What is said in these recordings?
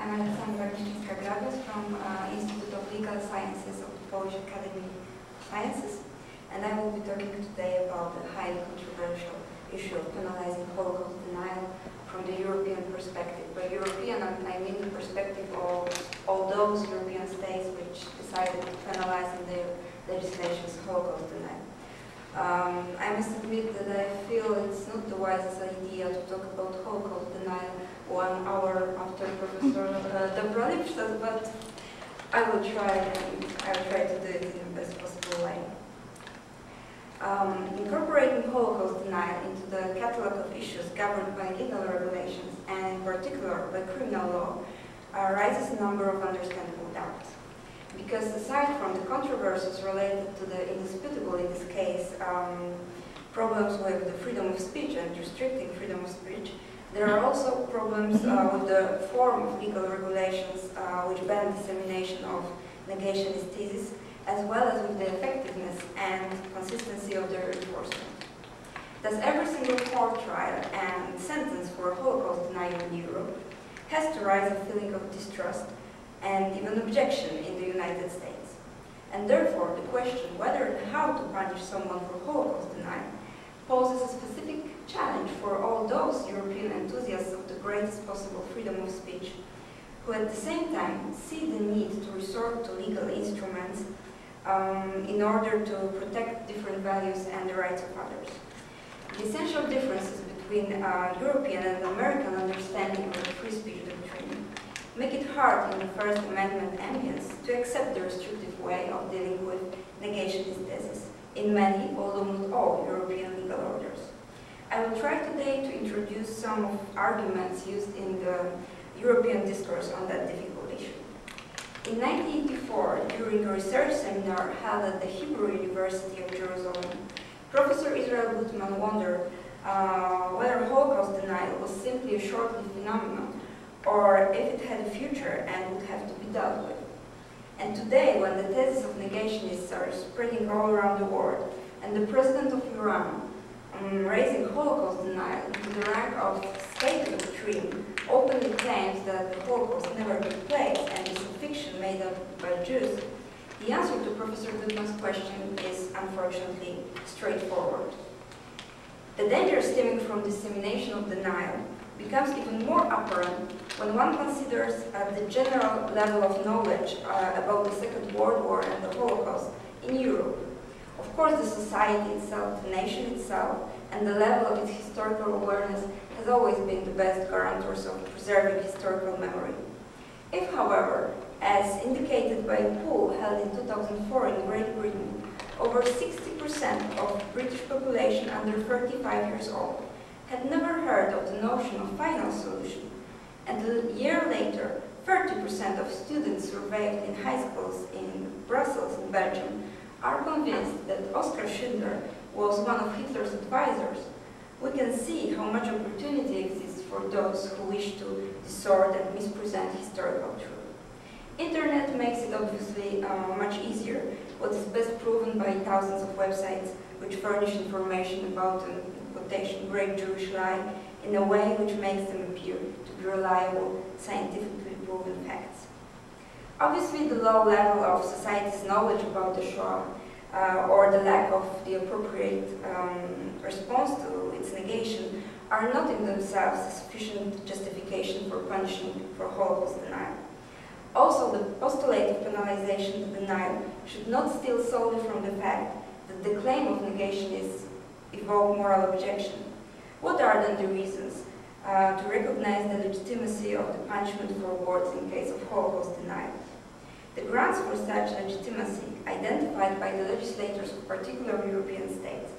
I'm Aleksandra Gliszczynska-Grabias from uh, Institute of Legal Sciences of the Polish Academy of Sciences, and I will be talking today about the highly controversial issue of penalizing Holocaust denial from the European perspective. By European, I mean the perspective of all those European states which decided to penalize in their legislations Holocaust denial. Um, I must admit that I feel it's not the wisest idea to talk about Holocaust denial one hour after Professor uh, says, but I will try and I will try to do it in the best possible way. Um, incorporating Holocaust denial into the catalog of issues governed by legal regulations and in particular by criminal law uh, raises a number of understandable doubts. Because aside from the controversies related to the indisputable, in this case, um, problems with the freedom of speech and restricting freedom of speech, there are also problems uh, with the form of legal regulations uh, which ban dissemination of negationist theses, as well as with the effectiveness and consistency of their enforcement. Thus, every single court trial and sentence for Holocaust denial in Europe has to raise a feeling of distrust and even objection in the United States. And therefore, the question whether and how to punish someone for Holocaust denial poses a specific challenge for all those European enthusiasts of the greatest possible freedom of speech, who at the same time see the need to resort to legal instruments um, in order to protect different values and the rights of others. The essential differences between uh, European and American understanding of the free speech doctrine make it hard in the First Amendment ambience to accept the restrictive way of dealing with negationist thesis in many, although not all, European legal orders. I will try today to introduce some of arguments used in the European discourse on that difficult issue. In 1984, during a research seminar held at the Hebrew University of Jerusalem, Professor Israel Gutman wondered uh, whether Holocaust denial was simply a short-lived phenomenon or if it had a future and would have to be dealt with. And today, when the thesis of negationists are spreading all around the world, and the president of Iran um, raising Holocaust denial to the rank of state doctrine openly claims that the Holocaust never took place and is a fiction made up by Jews, the answer to Professor Gutman's question is unfortunately straightforward. The danger stemming from dissemination of denial becomes even more apparent when one considers uh, the general level of knowledge uh, about the Second World War and the Holocaust in Europe. Of course, the society itself, the nation itself, and the level of its historical awareness has always been the best guarantors of preserving historical memory. If, however, as indicated by a poll held in 2004 in Great Britain, over 60% of British population under 35 years old had never heard of the notion of final solution, and a year later, 30% of students surveyed in high schools in Brussels, in Belgium, are convinced that Oskar Schindler was one of Hitler's advisors, we can see how much opportunity exists for those who wish to distort and mispresent historical truth. Internet makes it obviously uh, much easier, what is best proven by thousands of websites which furnish information about an quotation great Jewish lie in a way which makes them appear to be reliable, scientifically proven facts. Obviously, the low level of society's knowledge about the Shoah uh, or the lack of the appropriate um, response to its negation are not in themselves a sufficient justification for punishing for Holocaust denial. Also, the postulate of penalization to denial should not steal solely from the fact that the claim of negation is evoke moral objection. What are then the reasons uh, to recognize the legitimacy of the punishment for words in case of Holocaust denial? The grounds for such legitimacy, identified by the legislators of particular European states,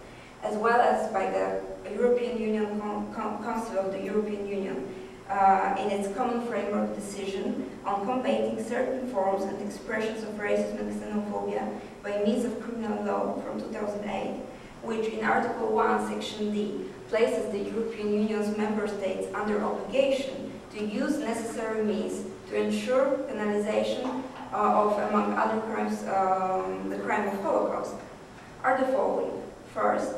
as well as by the European Union Council of the European Union uh, in its common framework decision on combating certain forms and expressions of racism and xenophobia by means of criminal law from 2008, which in Article 1, Section D, places the European Union's member states under obligation to use necessary means to ensure penalization of, among other crimes, um, the crime of Holocaust, are the following. First,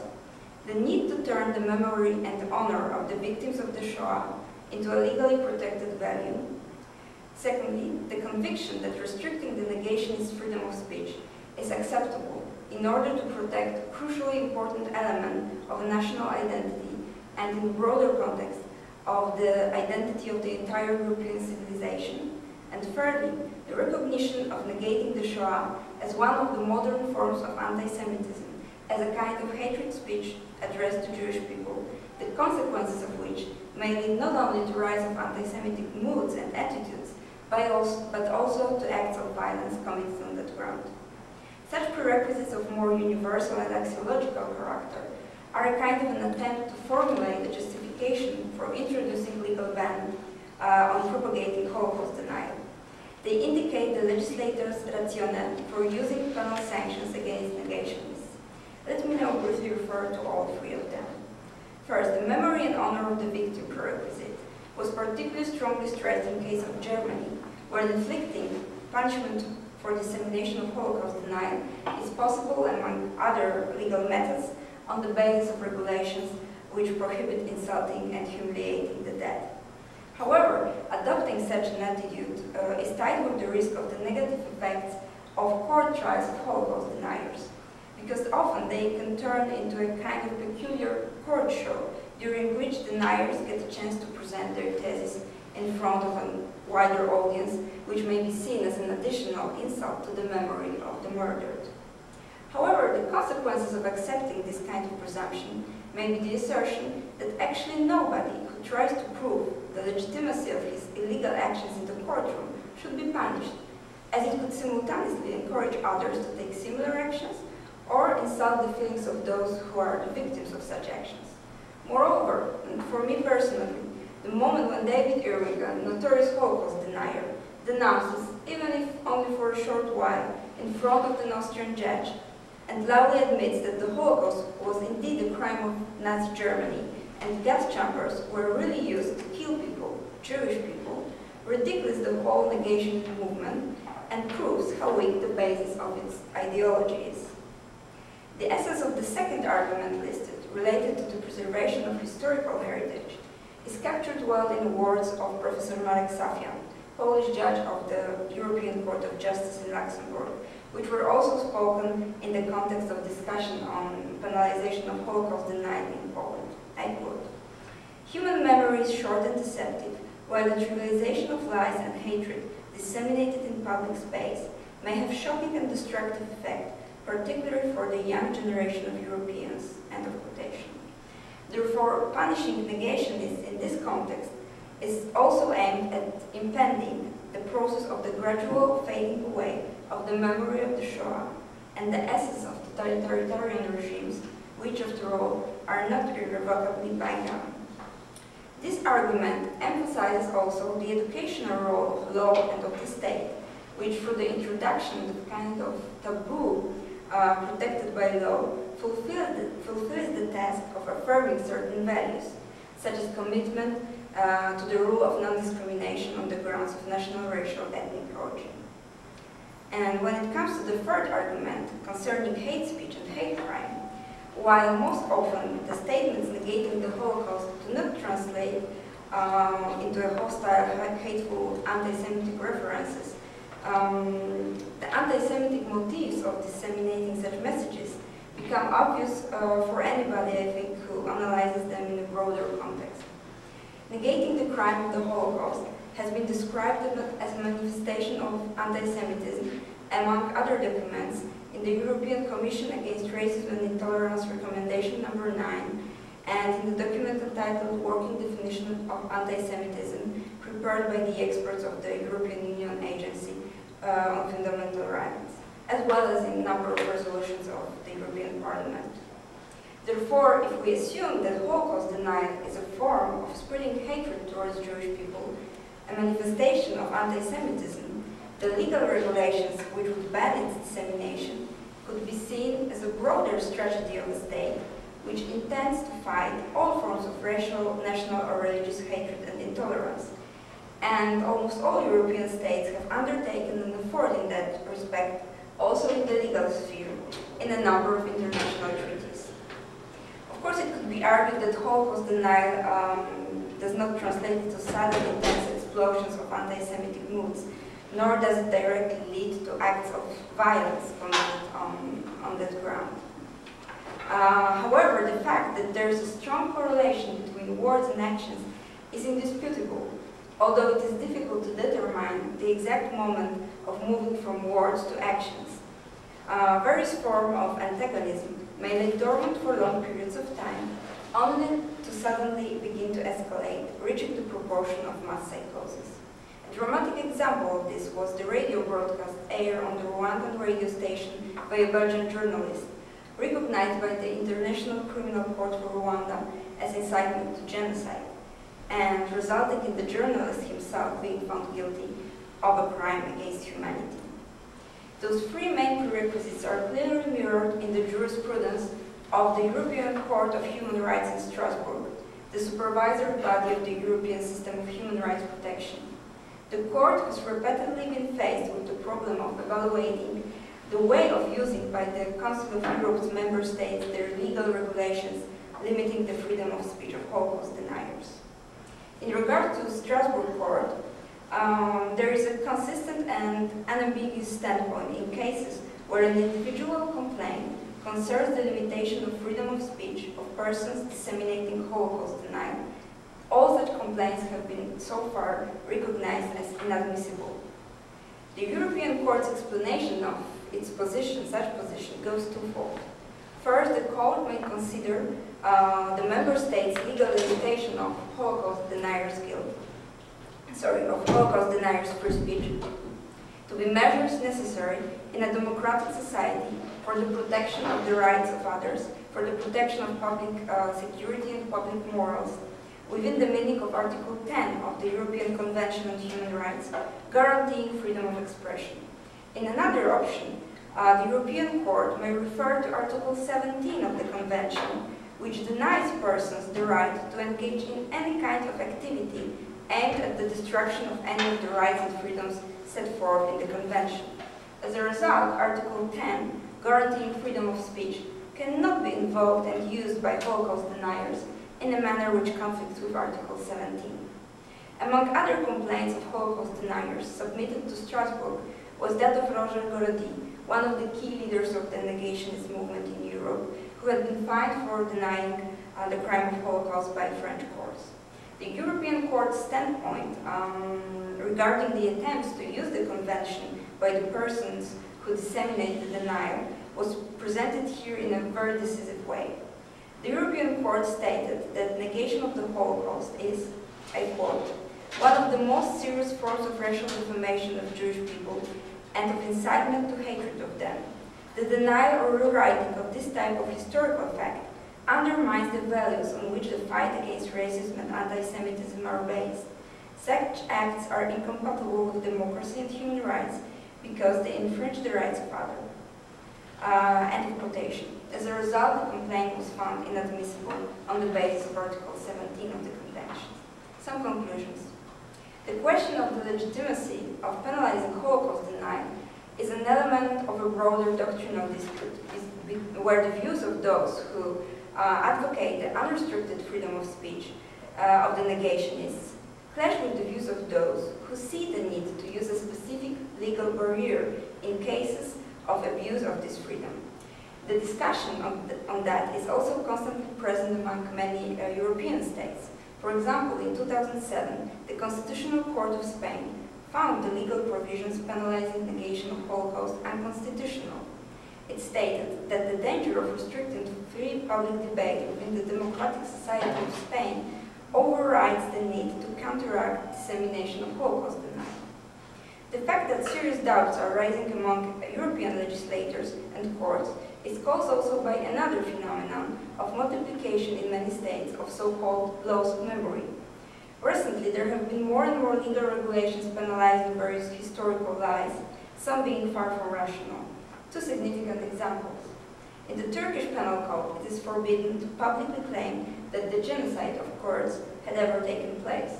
the need to turn the memory and honor of the victims of the Shoah into a legally protected value. Secondly, the conviction that restricting the negationist freedom of speech is acceptable in order to protect crucially important element of a national identity and in broader context of the identity of the entire European civilization. And thirdly, the recognition of negating the Shoah as one of the modern forms of anti-Semitism, as a kind of hatred speech addressed to Jewish people, the consequences of which may lead not only to rise of anti-Semitic moods and attitudes, but also, to acts of violence committed on that ground. Such prerequisites of more universal and axiological character are a kind of an attempt to formulate a justification for introducing legal ban uh, on propagating Holocaust denial. They indicate the legislator's rationale for using penal sanctions against negationists. Let me now briefly refer to all three of them. First, the memory and honor of the victim prerequisite was particularly strongly stressed in case of Germany, where inflicting punishment for dissemination of Holocaust denial is possible, among other legal methods, on the basis of regulations which prohibit insulting and humiliating the dead. However, adopting such an attitude uh, is tied with the risk of the negative effects of court trials of Holocaust deniers, because often they can turn into a kind of peculiar court show during which deniers get a chance to present their thesis in front of a wider audience, which may be seen as an additional insult to the memory of the murdered. However, the consequences of accepting this kind of presumption may be the assertion that actually nobody who tries to prove the legitimacy of his illegal actions in the courtroom should be punished, as it could simultaneously encourage others to take similar actions or insult the feelings of those who are the victims of such actions. Moreover, and for me personally, the moment when David Irving, a notorious Holocaust denier, denounces, even if only for a short while, in front of an Austrian judge, and loudly admits that the Holocaust was indeed a crime of Nazi Germany, and gas chambers were really used to kill people, Jewish people, ridicules the whole negation movement and proves how weak the basis of its ideology is. The essence of the second argument listed, related to the preservation of historical heritage, is captured well in the words of Professor Marek Safjan, Polish judge of the European Court of Justice in Luxembourg, which were also spoken in the context of discussion on penalization of Holocaust denial. I quote, Human memory is short and deceptive, while the trivialization of lies and hatred disseminated in public space may have shocking and destructive effect, particularly for the young generation of Europeans. End of quotation. Therefore, punishing negationists in this context is also aimed at impending the process of the gradual fading away of the memory of the Shoah and the essence of totalitarian regimes, which, after all, are not bygone. This argument emphasizes also the educational role of law and of the state, which through the introduction of kind of taboo uh, protected by law fulfills the, fulfills the task of affirming certain values, such as commitment uh, to the rule of non-discrimination on the grounds of national, racial, ethnic origin. And when it comes to the third argument concerning hate speech and hate crime, while most often the statements negating the Holocaust do not translate um, into a hostile, hateful, anti-Semitic references, um, the anti-Semitic motives of disseminating such messages become obvious uh, for anybody, I think, who analyzes them in a broader context. Negating the crime of the Holocaust has been described as a manifestation of anti-Semitism, among other documents, in the European Commission Against Racism and Intolerance Recommendation number 9, and in the document entitled Working Definition of Anti-Semitism, prepared by the experts of the European Union Agency uh, on Fundamental Rights, as well as in a number of resolutions of the European Parliament. Therefore, if we assume that Holocaust denial is a form of spreading hatred towards Jewish people, a manifestation of anti-Semitism, the legal regulations which would ban its dissemination could be seen as a broader strategy of the state which intends to fight all forms of racial, national or religious hatred and intolerance. And almost all European states have undertaken an effort in that respect, also in the legal sphere, in a number of international treaties. Of course, it could be argued that Holocaust denial um, does not translate into sudden intense explosions of anti-Semitic moods, nor does it directly lead to acts of violence committed on, on that ground. Uh, however, the fact that there is a strong correlation between words and actions is indisputable, although it is difficult to determine the exact moment of moving from words to actions. Uh, various forms of antagonism may lay dormant for long periods of time, only to suddenly begin to escalate, reaching the proportion of mass psychosis. Dramatic example of this was the radio broadcast aired on the Rwandan radio station by a Belgian journalist, recognized by the International Criminal Court for Rwanda as incitement to genocide, and resulting in the journalist himself being found guilty of a crime against humanity. Those three main prerequisites are clearly mirrored in the jurisprudence of the European Court of Human Rights in Strasbourg, the supervisory body of the European System of Human Rights Protection. The court has repeatedly been faced with the problem of evaluating the way of using by the Council of Europe's member states their legal regulations limiting the freedom of speech of Holocaust deniers. In regard to Strasbourg Court, um, there is a consistent and unambiguous standpoint in cases where an individual complaint concerns the limitation of freedom of speech of persons disseminating Holocaust denial. All such complaints have been so far recognized as inadmissible. The European Court's explanation of its position, such position, goes twofold. First, the court may consider uh, the member states' legal limitation of Holocaust deniers' guilt, sorry, of Holocaust deniers' free speech, to be measures necessary in a democratic society for the protection of the rights of others, for the protection of public uh, security and public morals, within the meaning of Article 10 of the European Convention on Human Rights, guaranteeing freedom of expression. In another option, uh, the European Court may refer to Article 17 of the Convention, which denies persons the right to engage in any kind of activity aimed at the destruction of any of the rights and freedoms set forth in the Convention. As a result, Article 10, guaranteeing freedom of speech, cannot be invoked and used by Holocaust deniers in a manner which conflicts with Article 17. Among other complaints of Holocaust deniers submitted to Strasbourg was that of Roger Garaudy, one of the key leaders of the negationist movement in Europe, who had been fined for denying uh, the crime of Holocaust by French courts. The European Court's standpoint um, regarding the attempts to use the convention by the persons who disseminate the denial was presented here in a very decisive way. The European Court stated that negation of the Holocaust is, I quote, one of the most serious forms of racial defamation of Jewish people and of incitement to hatred of them. The denial or rewriting of this type of historical fact undermines the values on which the fight against racism and anti-Semitism are based. Such acts are incompatible with democracy and human rights because they infringe the rights of others. Uh, end of quotation. As a result, the complaint was found inadmissible on the basis of Article 17 of the Convention. Some conclusions. The question of the legitimacy of penalizing Holocaust denial is an element of a broader doctrinal dispute, where the views of those who uh, advocate the unrestricted freedom of speech uh, of the negationists clash with the views of those who see the need to use a specific legal barrier in cases of abuse of this freedom. The discussion on, the, on that is also constantly present among many uh, European states. For example, in 2007, the Constitutional Court of Spain found the legal provisions penalizing negation of Holocaust unconstitutional. It stated that the danger of restricting free public debate within the democratic society of Spain overrides the need to counteract dissemination of Holocaust denial. The fact that serious doubts are rising among European legislators and courts is caused also by another phenomenon of multiplication in many states of so-called laws of memory. Recently, there have been more and more legal regulations penalizing various historical lies, some being far from rational. Two significant examples. In the Turkish Penal Code, it is forbidden to publicly claim that the genocide of Kurds had ever taken place.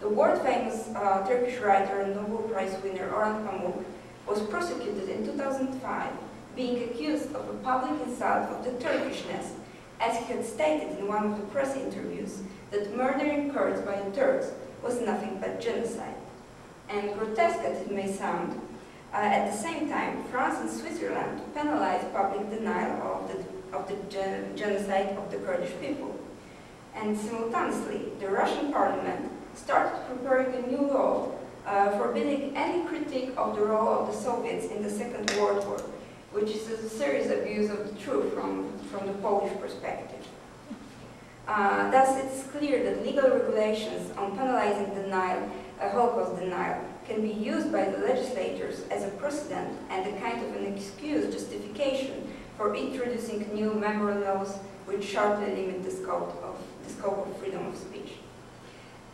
The world-famous uh, Turkish writer and Nobel Prize winner Orhan Pamuk was prosecuted in 2005 being accused of a public insult of the Turkishness, as he had stated in one of the press interviews that murdering Kurds by Turks was nothing but genocide. And grotesque as it may sound, uh, at the same time, France and Switzerland penalized public denial of the, of the gen genocide of the Kurdish people. And simultaneously, the Russian parliament started preparing a new law uh, forbidding any critique of the role of the Soviets in the Second World War, which is a serious abuse of the truth from, from the Polish perspective. Uh, thus, it's clear that legal regulations on penalizing denial, Holocaust denial, can be used by the legislators as a precedent and a kind of an excuse justification for introducing new memory laws which sharply limit the scope of, the scope of freedom of speech.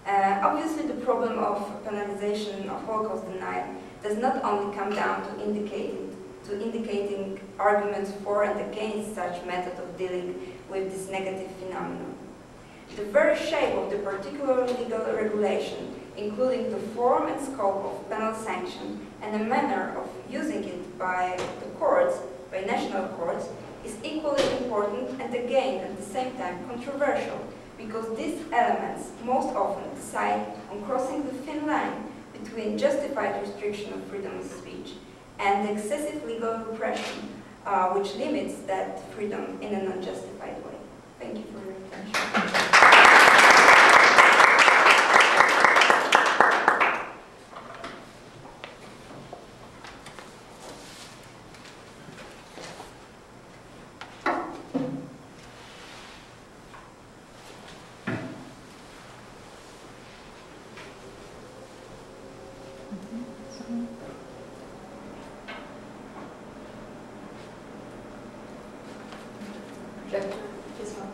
Uh, obviously, the problem of penalization of Holocaust denial does not only come down to indicating, to indicating arguments for and against such method of dealing with this negative phenomenon. The very shape of the particular legal regulation, including the form and scope of penal sanction and the manner of using it by the courts, by national courts, is equally important and again at the same time controversial because these elements most often decide on crossing the thin line between justified restriction of freedom of speech and excessive legal repression, uh, which limits that freedom in an unjustified way. Thank you for your attention. Projector is on.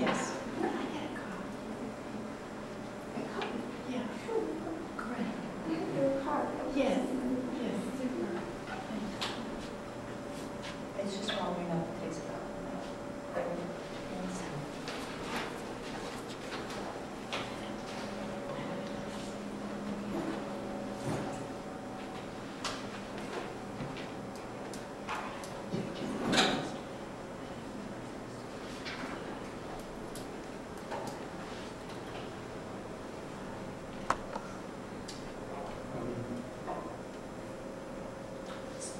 Yes. Yeah. Great. Yes. Yes. Super. It's just warming up, it takes about a minute.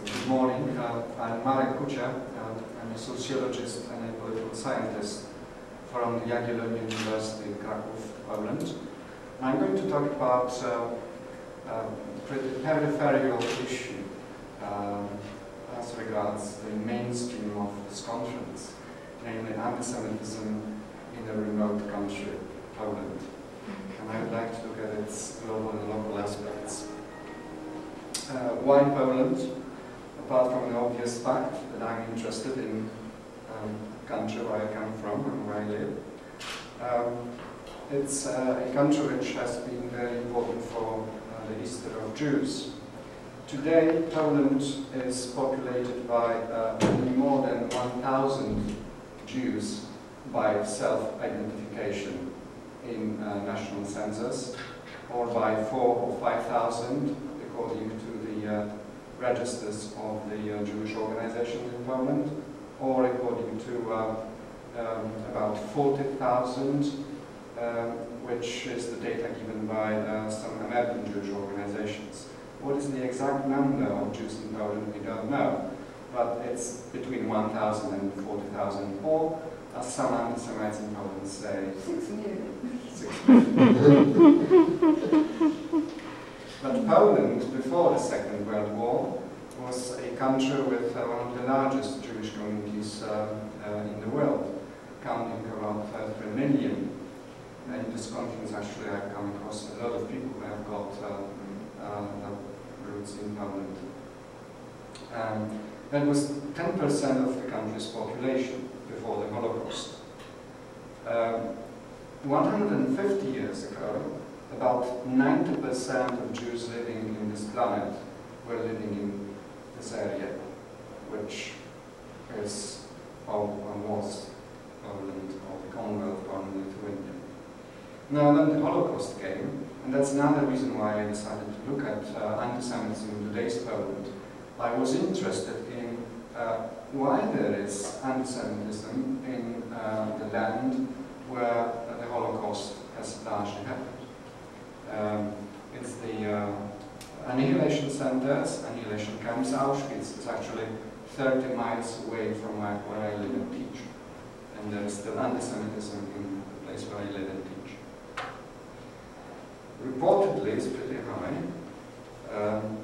Good morning. Uh, I'm Marek Kucia. Uh, I'm a sociologist and a political scientist from the Jagiellonian University in Kraków, Poland. I'm going to talk about uh, a peripheral issue um, as regards the mainstream of this conference, namely anti-Semitism in a remote country, Poland. And I would like to look at its global and local aspects. Uh, why Poland? apart from the obvious fact that I'm interested in um, country where I come from and where I live. Um, it's uh, a country which has been very important for uh, the history of Jews. Today, Poland is populated by uh, more than 1,000 Jews by self-identification in national census, or by four or 5,000 according to the uh, registers of the uh, Jewish organizations in Poland, or according to uh, um, about 40,000, um, which is the data given by uh, some American Jewish organizations. What is the exact number of Jews in Poland, we don't know, but it's between 1,000 and 40,000, or as some anti-Semites in Poland say, Six million. six million. But Poland, before the Second World War, was a country with uh, one of the largest Jewish communities uh, uh, in the world, counting around uh, 3 million. In this conference, actually, I've come across a lot of people who have got uh, uh, roots in Poland. Um, that was 10% of the country's population before the Holocaust. Um, 150 years ago, about 90% of Jews living in this planet were living in this area, which is or was Poland or the Commonwealth of Poland Lithuania. Now then the Holocaust came, and that's another reason why I decided to look at uh, anti-Semitism in today's Poland. I was interested in uh, why there is anti-Semitism in uh, the land where the Holocaust has largely happened. Um, it's the uh, annihilation centers, annihilation camps. Auschwitz is actually 30 miles away from where, where I live and teach. And there is still anti-Semitism in the place where I live and teach. Reportedly, is pretty high. Um,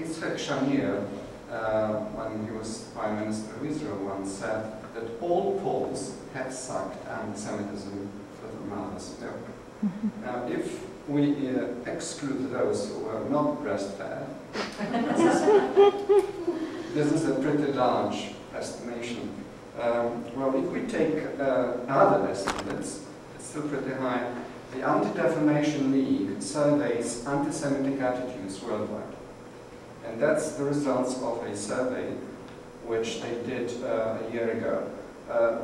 Yitzhak Shamir, uh, when he was Prime Minister of Israel, once said that all Poles had sucked anti-Semitism for the mother's milk. Now, if we uh, exclude those who were not breastfed, this is a pretty large estimation. Um, well, if we take uh, other estimates, it's still pretty high. The Anti-Defamation League surveys anti-Semitic attitudes worldwide. And that's the results of a survey which they did uh, a year ago. Uh,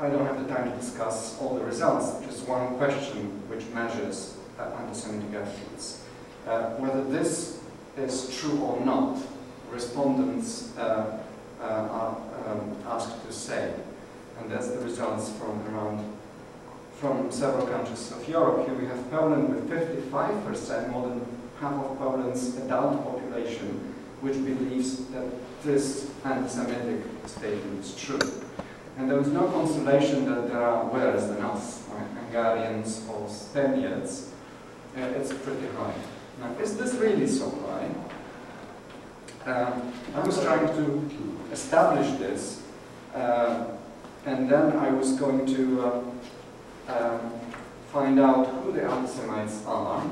I don't have the time to discuss all the results, just one question which measures uh, anti-Semitic attitudes. Uh, whether this is true or not, respondents uh, uh, are um, asked to say. And that's the results from around from several countries of Europe. Here we have Poland with 55%, more than half of Poland's adult population, which believes that this anti-Semitic statement is true. And there is no consolation that there are worse than us, like Hungarians or Spaniards. Uh, it's pretty high. Now, is this really so high? Um, I was trying to establish this, uh, and then I was going to uh, um, find out who the anti-Semites are.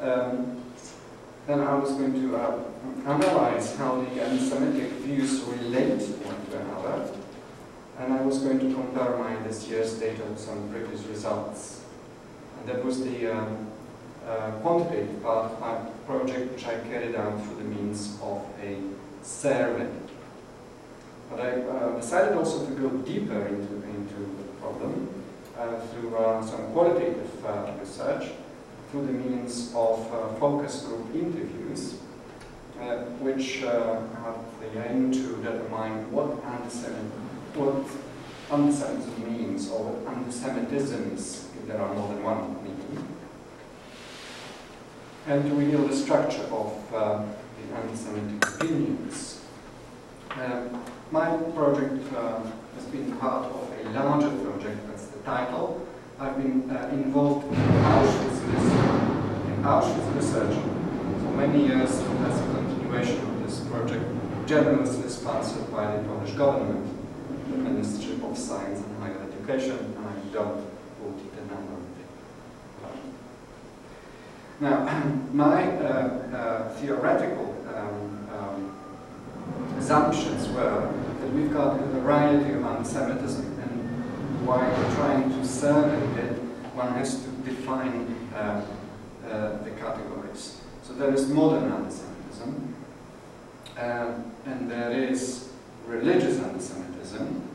Um, then I was going to uh, analyze how the anti-Semitic views relate one to another, and I was going to compare my this year's data with some previous results. And that was the um, uh, quantitative part of my project, which I carried out through the means of a survey. But I uh, decided also to go deeper into, into the problem uh, through uh, some qualitative uh, research, through the means of uh, focus group interviews, which have the aim to determine what antisemitism, what antisemitism means, or what antisemitisms, if there are more than one, mean, and to reveal the structure of uh, the anti-Semitic opinions. Um, my project uh, has been part of a larger project, title. I've been uh, involved in Auschwitz research, in Auschwitz research for many years as a continuation of this project, generously sponsored by the Polish government, the Ministry of Science and Higher Education, and I don't quote number Now, my uh, uh, theoretical um, um, assumptions were that we've got a variety of anti-Semitism, while trying to survey it, one has to define uh, uh, the categories. So there is modern anti-Semitism, um, and there is religious anti-Semitism,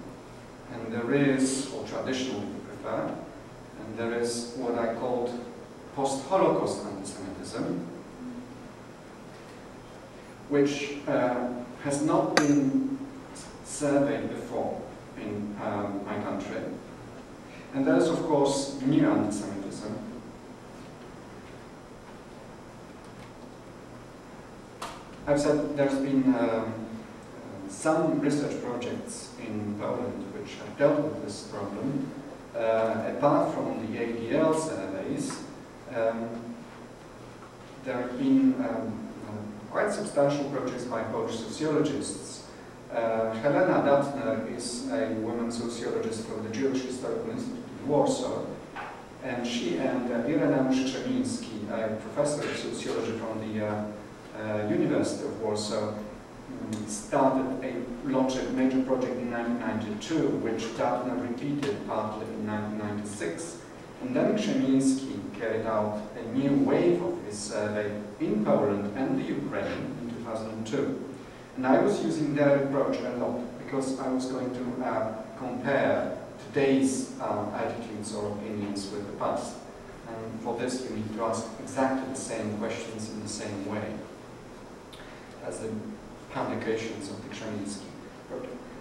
and there is, or traditional if you prefer, and there is what I called post-Holocaust anti-Semitism, which uh, has not been surveyed before in um, my country. And there's, of course, new anti-Semitism. I've said there's been um, some research projects in Poland which have dealt with this problem. Uh, apart from the ADL surveys, um, there have been um, uh, quite substantial projects by Polish sociologists. Uh, Helena Datner is a woman sociologist from the Jewish Historical Institute in Warsaw, and she and uh, Krzemiński, a professor of sociology from the uh, uh, University of Warsaw, um, started a launched a major project in 1992, which Datner repeated partly in 1996. And then Krzemiński carried out a new wave of his survey in Poland and the Ukraine in 2002. And I was using their approach a lot because I was going to uh, compare today's uh, attitudes or opinions with the past. And for this you need to ask exactly the same questions in the same way as the publications of the Krzemiński.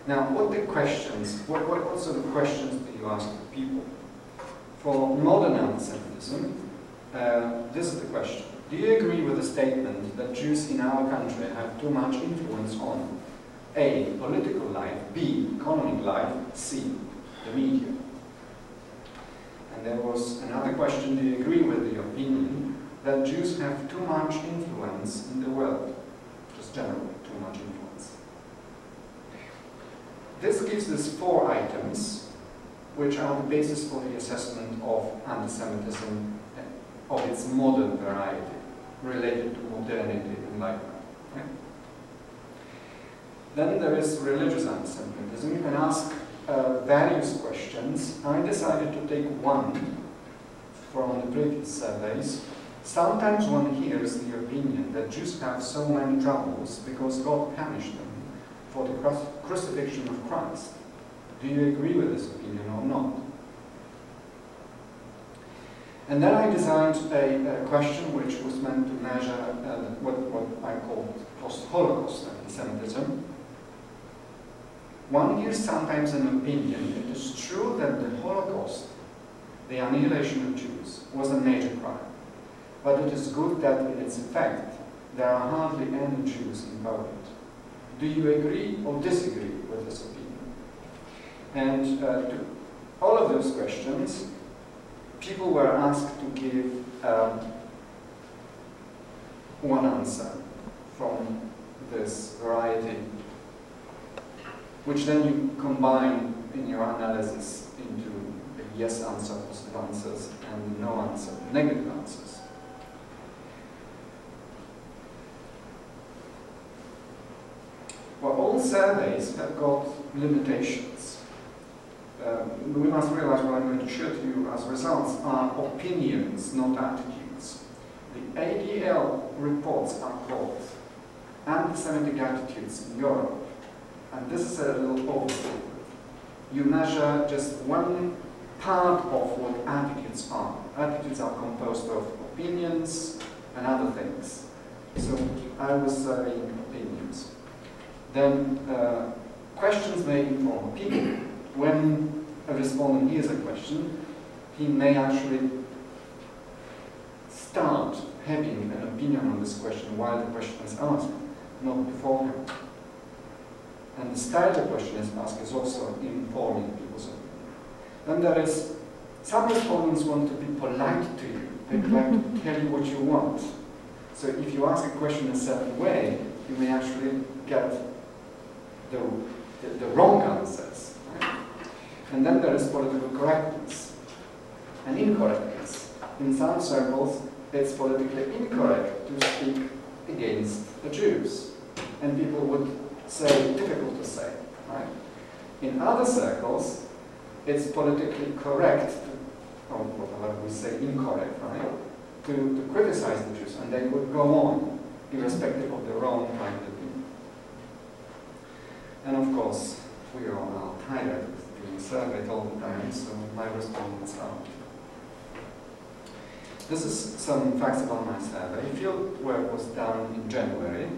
Now, what the questions, what, what, what sort of questions do you ask the people? For modern anti-Semitism, uh, this is the question. Do you agree with the statement that Jews in our country have too much influence on A. Political life, B. Economic life, C. The media? And there was another question, do you agree with the opinion that Jews have too much influence in the world? Just generally, too much influence. This gives us four items which are the basis for the assessment of anti-Semitism of its modern variety related to modernity enlightenment. Okay? Then there is religious anti-Semitism. You can ask uh, various questions. I decided to take one from the previous surveys. Sometimes one hears the opinion that Jews have so many troubles because God punished them for the crucifixion of Christ. Do you agree with this opinion or not? And then I designed a, a question which was meant to measure uh, what, what I call post-Holocaust anti-Semitism. One hears sometimes an opinion, it is true that the Holocaust, the annihilation of Jews, was a major crime. But it is good that in its effect, there are hardly any Jews in Poland. Do you agree or disagree with this opinion? And uh, to all of those questions, people were asked to give um, one answer from this variety, which then you combine in your analysis into a yes answer, positive answers, and no answer, negative answers. Well, all surveys have got limitations um, we must realize what I'm going to show to you as results are opinions, not attitudes. The ADL reports are called anti-Semitic attitudes in Europe. And this is a little overview. You measure just one part of what attitudes are. Attitudes are composed of opinions and other things. So I was serving opinions. Then uh, questions may inform opinion when a respondent hears a question, he may actually start having an opinion on this question while the question is asked, not beforehand. And the style the question is asked is also informing people's opinion. Then there is, some respondents want to be polite to you. They would like to tell you what you want. So if you ask a question in a certain way, you may actually get the, the, the wrong answers. And then there is political correctness and incorrectness. In some circles, it's politically incorrect to speak against the Jews. And people would say, difficult to say, right? In other circles, it's politically correct, or oh, whatever we say, incorrect, right? To, to criticize the Jews, and they would go on, irrespective of their own point of view. And of course, we are all tired surveyed all the time, so my response are. This is some facts about my survey. Field work was done in January.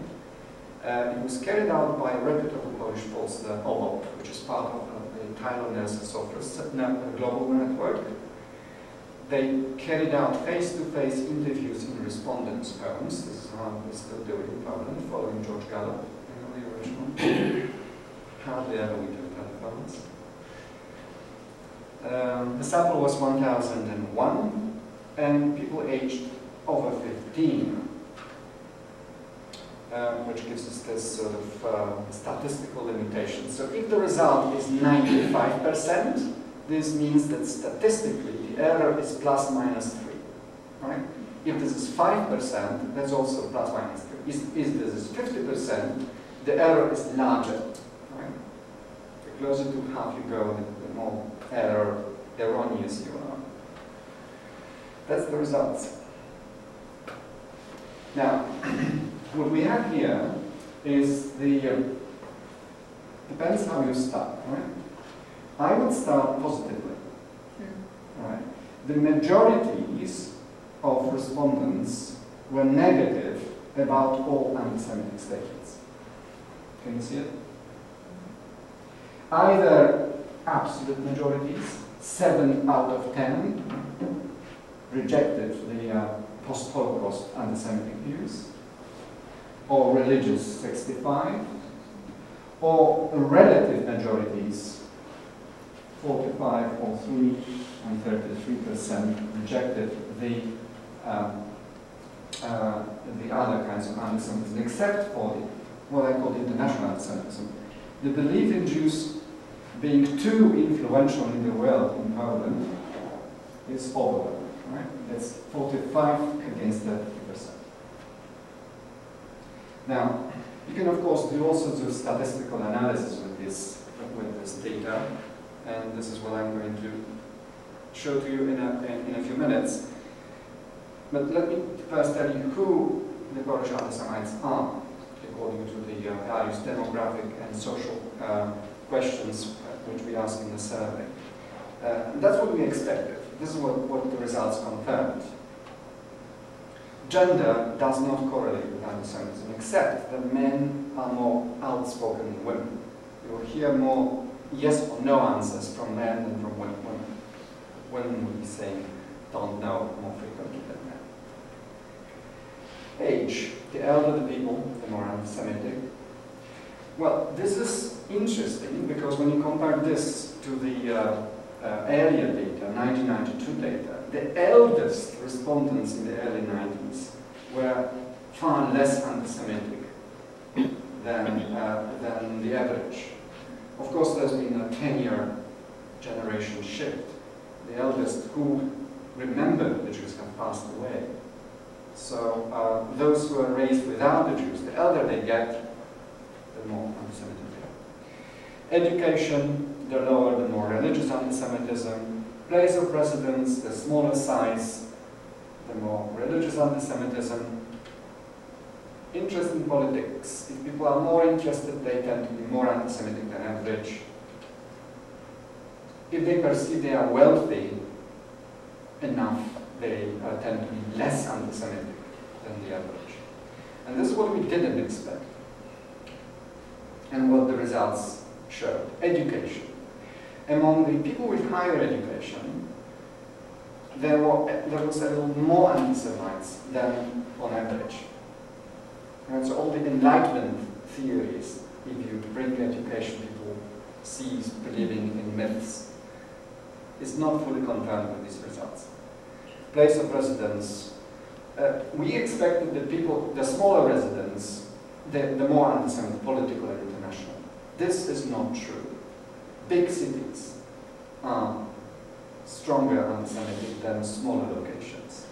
Uh, it was carried out by a reputable Polish pollster, OBOP, which is part of the Taylor Nelson Sofres global network. They carried out face-to-face -face interviews in respondents' homes. This is how we still do in Poland, following George Gallup in the original. Hardly ever we do telephones. Um, the sample was 1001 and people aged over 15, um, which gives us this sort of uh, statistical limitation. So if the result is 95%, this means that statistically the error is plus minus 3. Right? If this is 5%, that's also plus minus 3. If, if this is 50%, the error is larger. Right? The closer to half you go, the, the more error, erroneous you are. That's the results. Now, what we have here is the, um, depends how you start, right? I would start positively, hmm. right? The majorities of respondents were negative about all anti-Semitic statements. Can you see it? Either absolute majorities, seven out of ten rejected the uh, post-Holocaust anti-Semitic views, or religious 65, or relative majorities 45 or 3 and 33 percent rejected the uh, uh, the other kinds of anti-Semitism, except for the, what I call international anti-Semitism. The belief in Jews being too influential in the world in Poland is overwhelming, right? It's 45 against 30 percent. Now, you can of course do all sorts of statistical analysis with this with this data, and this is what I'm going to show to you in a, in, a few minutes. But let me first tell you who the Polish anti-Semites are, according to the uh, various demographic and social uh, questions which we asked in the survey. Uh, that's what we expected. This is what, what the results confirmed. Gender does not correlate with anti-Semitism, except that men are more outspoken than women. You will hear more yes or no answers from men than from women. Women would be saying, don't know more frequently than men. Age. The elder the people, the more anti-Semitic. Well, this is interesting because when you compare this to the uh, uh, earlier data, 1992 data, the eldest respondents in the early 90s were far less anti-Semitic than, uh, than the average. Of course, there's been a 10-year generation shift. The eldest who remember the Jews have passed away. So uh, those who are raised without the Jews, the elder they get, the more anti-Semitic. Education, the lower, the more religious anti-Semitism. Place of residence, the smaller size, the more religious anti-Semitism. Interest in politics. If people are more interested, they tend to be more anti-Semitic than average. If they perceive they are wealthy enough, they uh, tend to be less anti-Semitic than the average. And this is what we didn't expect. And what the results showed. Education. Among the people with higher education, there, were, there was a little more anti-Semites than on average. And so all the Enlightenment theories, if you bring education, people cease believing in myths, is not fully confirmed with these results. Place of residence. Uh, we expected that people, the smaller residents, the, the more anti-Semitic, political and international. This is not true. Big cities are stronger anti-Semitic than smaller locations.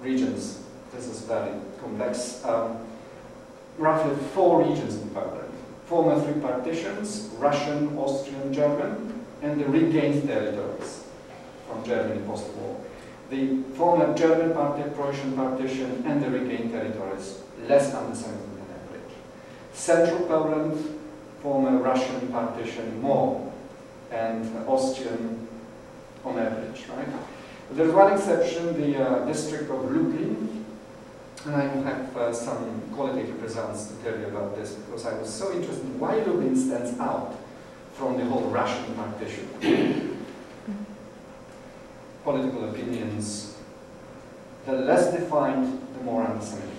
Regions, this is very complex. Um, roughly four regions in Poland. Former three partitions, Russian, Austrian, German, and the regained territories from Germany post-war. The former German party, Prussian partition, and the regained territories, less anti-Semitic than average. Central Poland, former Russian partition, more, and Austrian on average, right? There's one exception, the uh, district of Lublin, and I have uh, some qualitative results to tell you about this because I was so interested why Lublin stands out from the whole Russian partition. Political opinions, the less defined, the more anti-Semitic.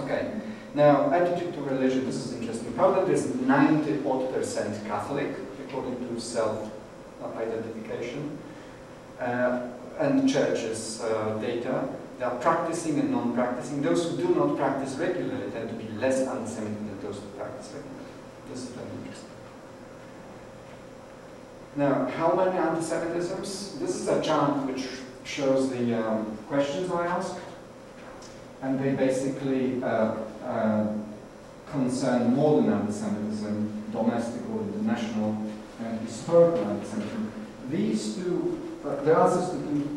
Okay, now attitude to religion, this is interesting. Poland is 90 odd percent Catholic, according to self-identification, uh, and churches uh, data. They are practicing and non-practicing. Those who do not practice regularly tend to be less anti-Semitic than those who practice regularly. This is. Now, how many anti-Semitisms? This is a chart which shows the um, questions I asked, and they basically uh, uh, concern modern anti-Semitism, domestic or international, and historical anti-Semitism. These two, uh, the answers to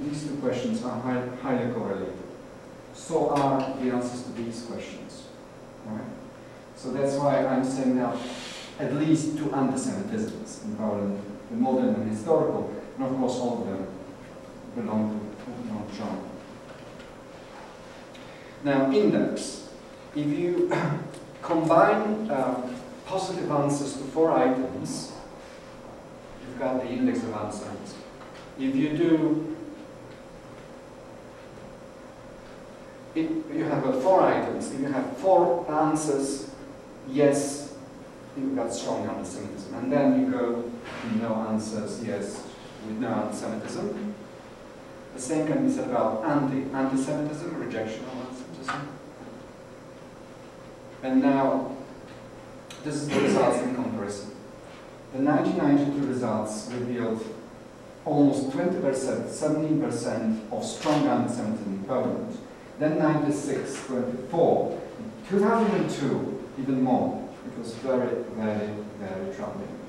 these two questions are high, highly correlated. So are the answers to these questions. So that's why I'm saying now at least two anti-Semitisms in Poland, the modern and historical, and of course all of them belong to Donald Trump. Now, index. If you combine uh, positive answers to four items, you've got the index of anti-Semitism. If you do, if you have uh, four items, if you have four answers, yes, you've got strong anti-Semitism. And then you go, no answers, yes, with no anti-Semitism. The same can be said about anti anti-Semitism, rejection of anti-Semitism. And now, this is the results in comparison. The 1992 results revealed almost 20%, 17% of strong anti-Semitism in Poland. Then 96, 24. 2002, even more. It was very, very, very troubling.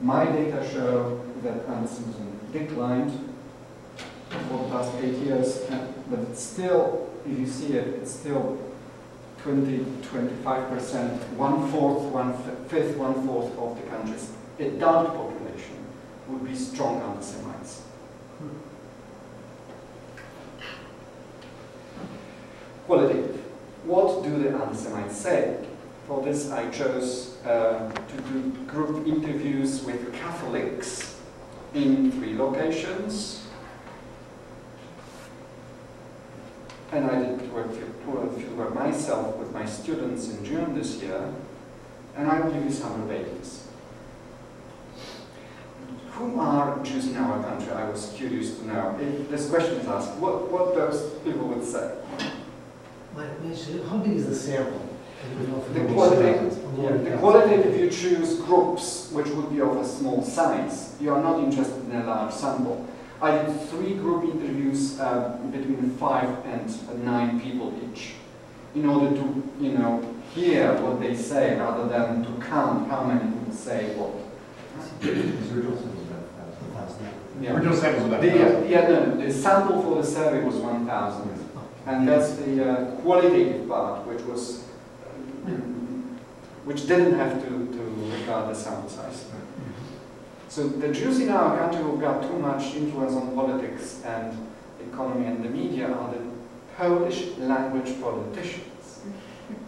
My data show that anti-Semitism declined for the past eight years, but it's still, if you see it, it's still 20, 25%, one-fourth, one-fifth, one-fourth of the country's adult population would be strong anti-Semites. Qualitative. What do the anti-Semites say? For this I chose uh, to do group interviews with Catholics in three locations, and I did work myself with my students in June this year, and I will give you some ratings. Who are Jews in our country? I was curious to know. If this question is asked, what, what those people would say? How big is the sample? The qualitative, the qualitative, you choose groups which would be of a small size. You are not interested in a large sample. I did three group interviews uh, between five and nine people each in order to, you know, hear what they say rather than to count how many people say what. Yeah. Original sample was about the, yeah, no, the sample for the survey was 1,000. And that's the uh, qualitative part, which was, Hmm. which didn't have to, to regard the sample size. Mm-hmm. So the Jews in our country who've got too much influence on politics and economy and the media are the Polish language politicians.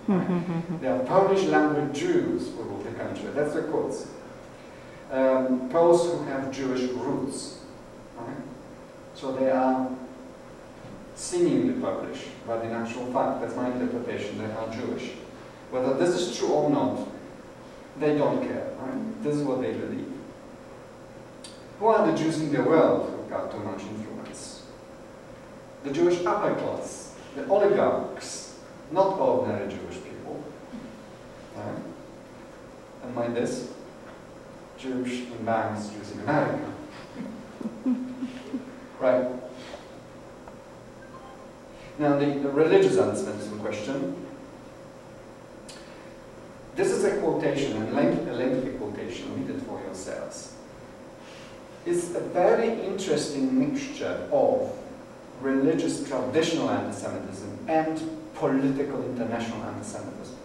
Right? they are Polish language Jews who rule the country. That's the quotes. Um, Poles who have Jewish roots. Right? So they are seemingly Polish, but in actual fact, that's my interpretation, they are Jewish. Whether this is true or not, they don't care. Right? This is what they believe. Who are the Jews in the world who got too much influence? The Jewish upper class, the oligarchs, not ordinary Jewish people. Right? And mind this, Jewish in banks, Jews in America. right. Now the, the religious anti-Semitism question. This is a quotation, a lengthy, quotation, read it for yourselves It's a very interesting mixture of religious traditional anti-Semitism and political international anti-Semitism.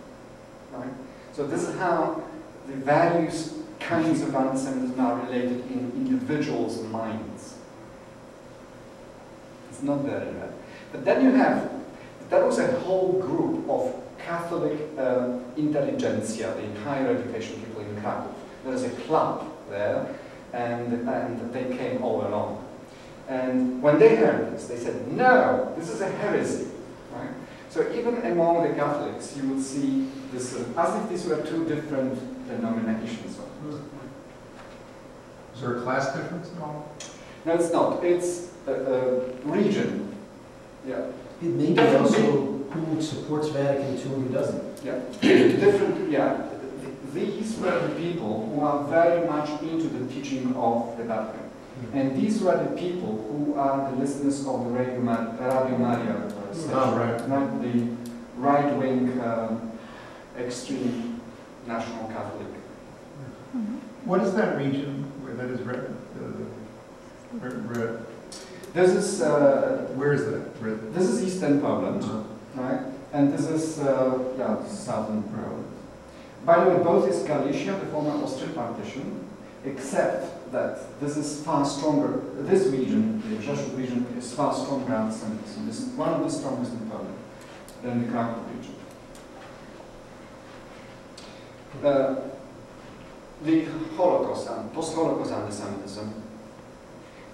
Right? So this is how the various kinds of anti-Semitism are related in individuals' minds. It's not very rare. But then you have, that was a whole group of Catholic uh, intelligentsia, the higher education people in Krakow. There is a club there and, and they came all along. And when they heard this, they said, no, this is a heresy. Right? So even among the Catholics, you will see this, uh, as if these were two different denominations. Is there a class difference at all? No, it's not. It's a, a region. Yeah. It may be also who supports Vatican II and who doesn't. Yeah. Different, yeah these were the people who are very much into the teaching of the Vatican. Mm-hmm. And these were the people who are the listeners of the Radio, Radio Maria uh, station, oh, right. not the right-wing, uh, extreme national Catholic. Mm -hmm. What is that region where that is red? Uh, red? This is uh, where is that? Red? This is eastern Poland, -huh. Right? And this is uh, yeah, southern Poland. By the way, both is Galicia, the former Austrian partition, except that this is far stronger, this region, the Rzeszów region, is far stronger anti-Semitism. This is one of the strongest in Poland than the Krakow region. Uh, the Holocaust and post-Holocaust anti-Semitism,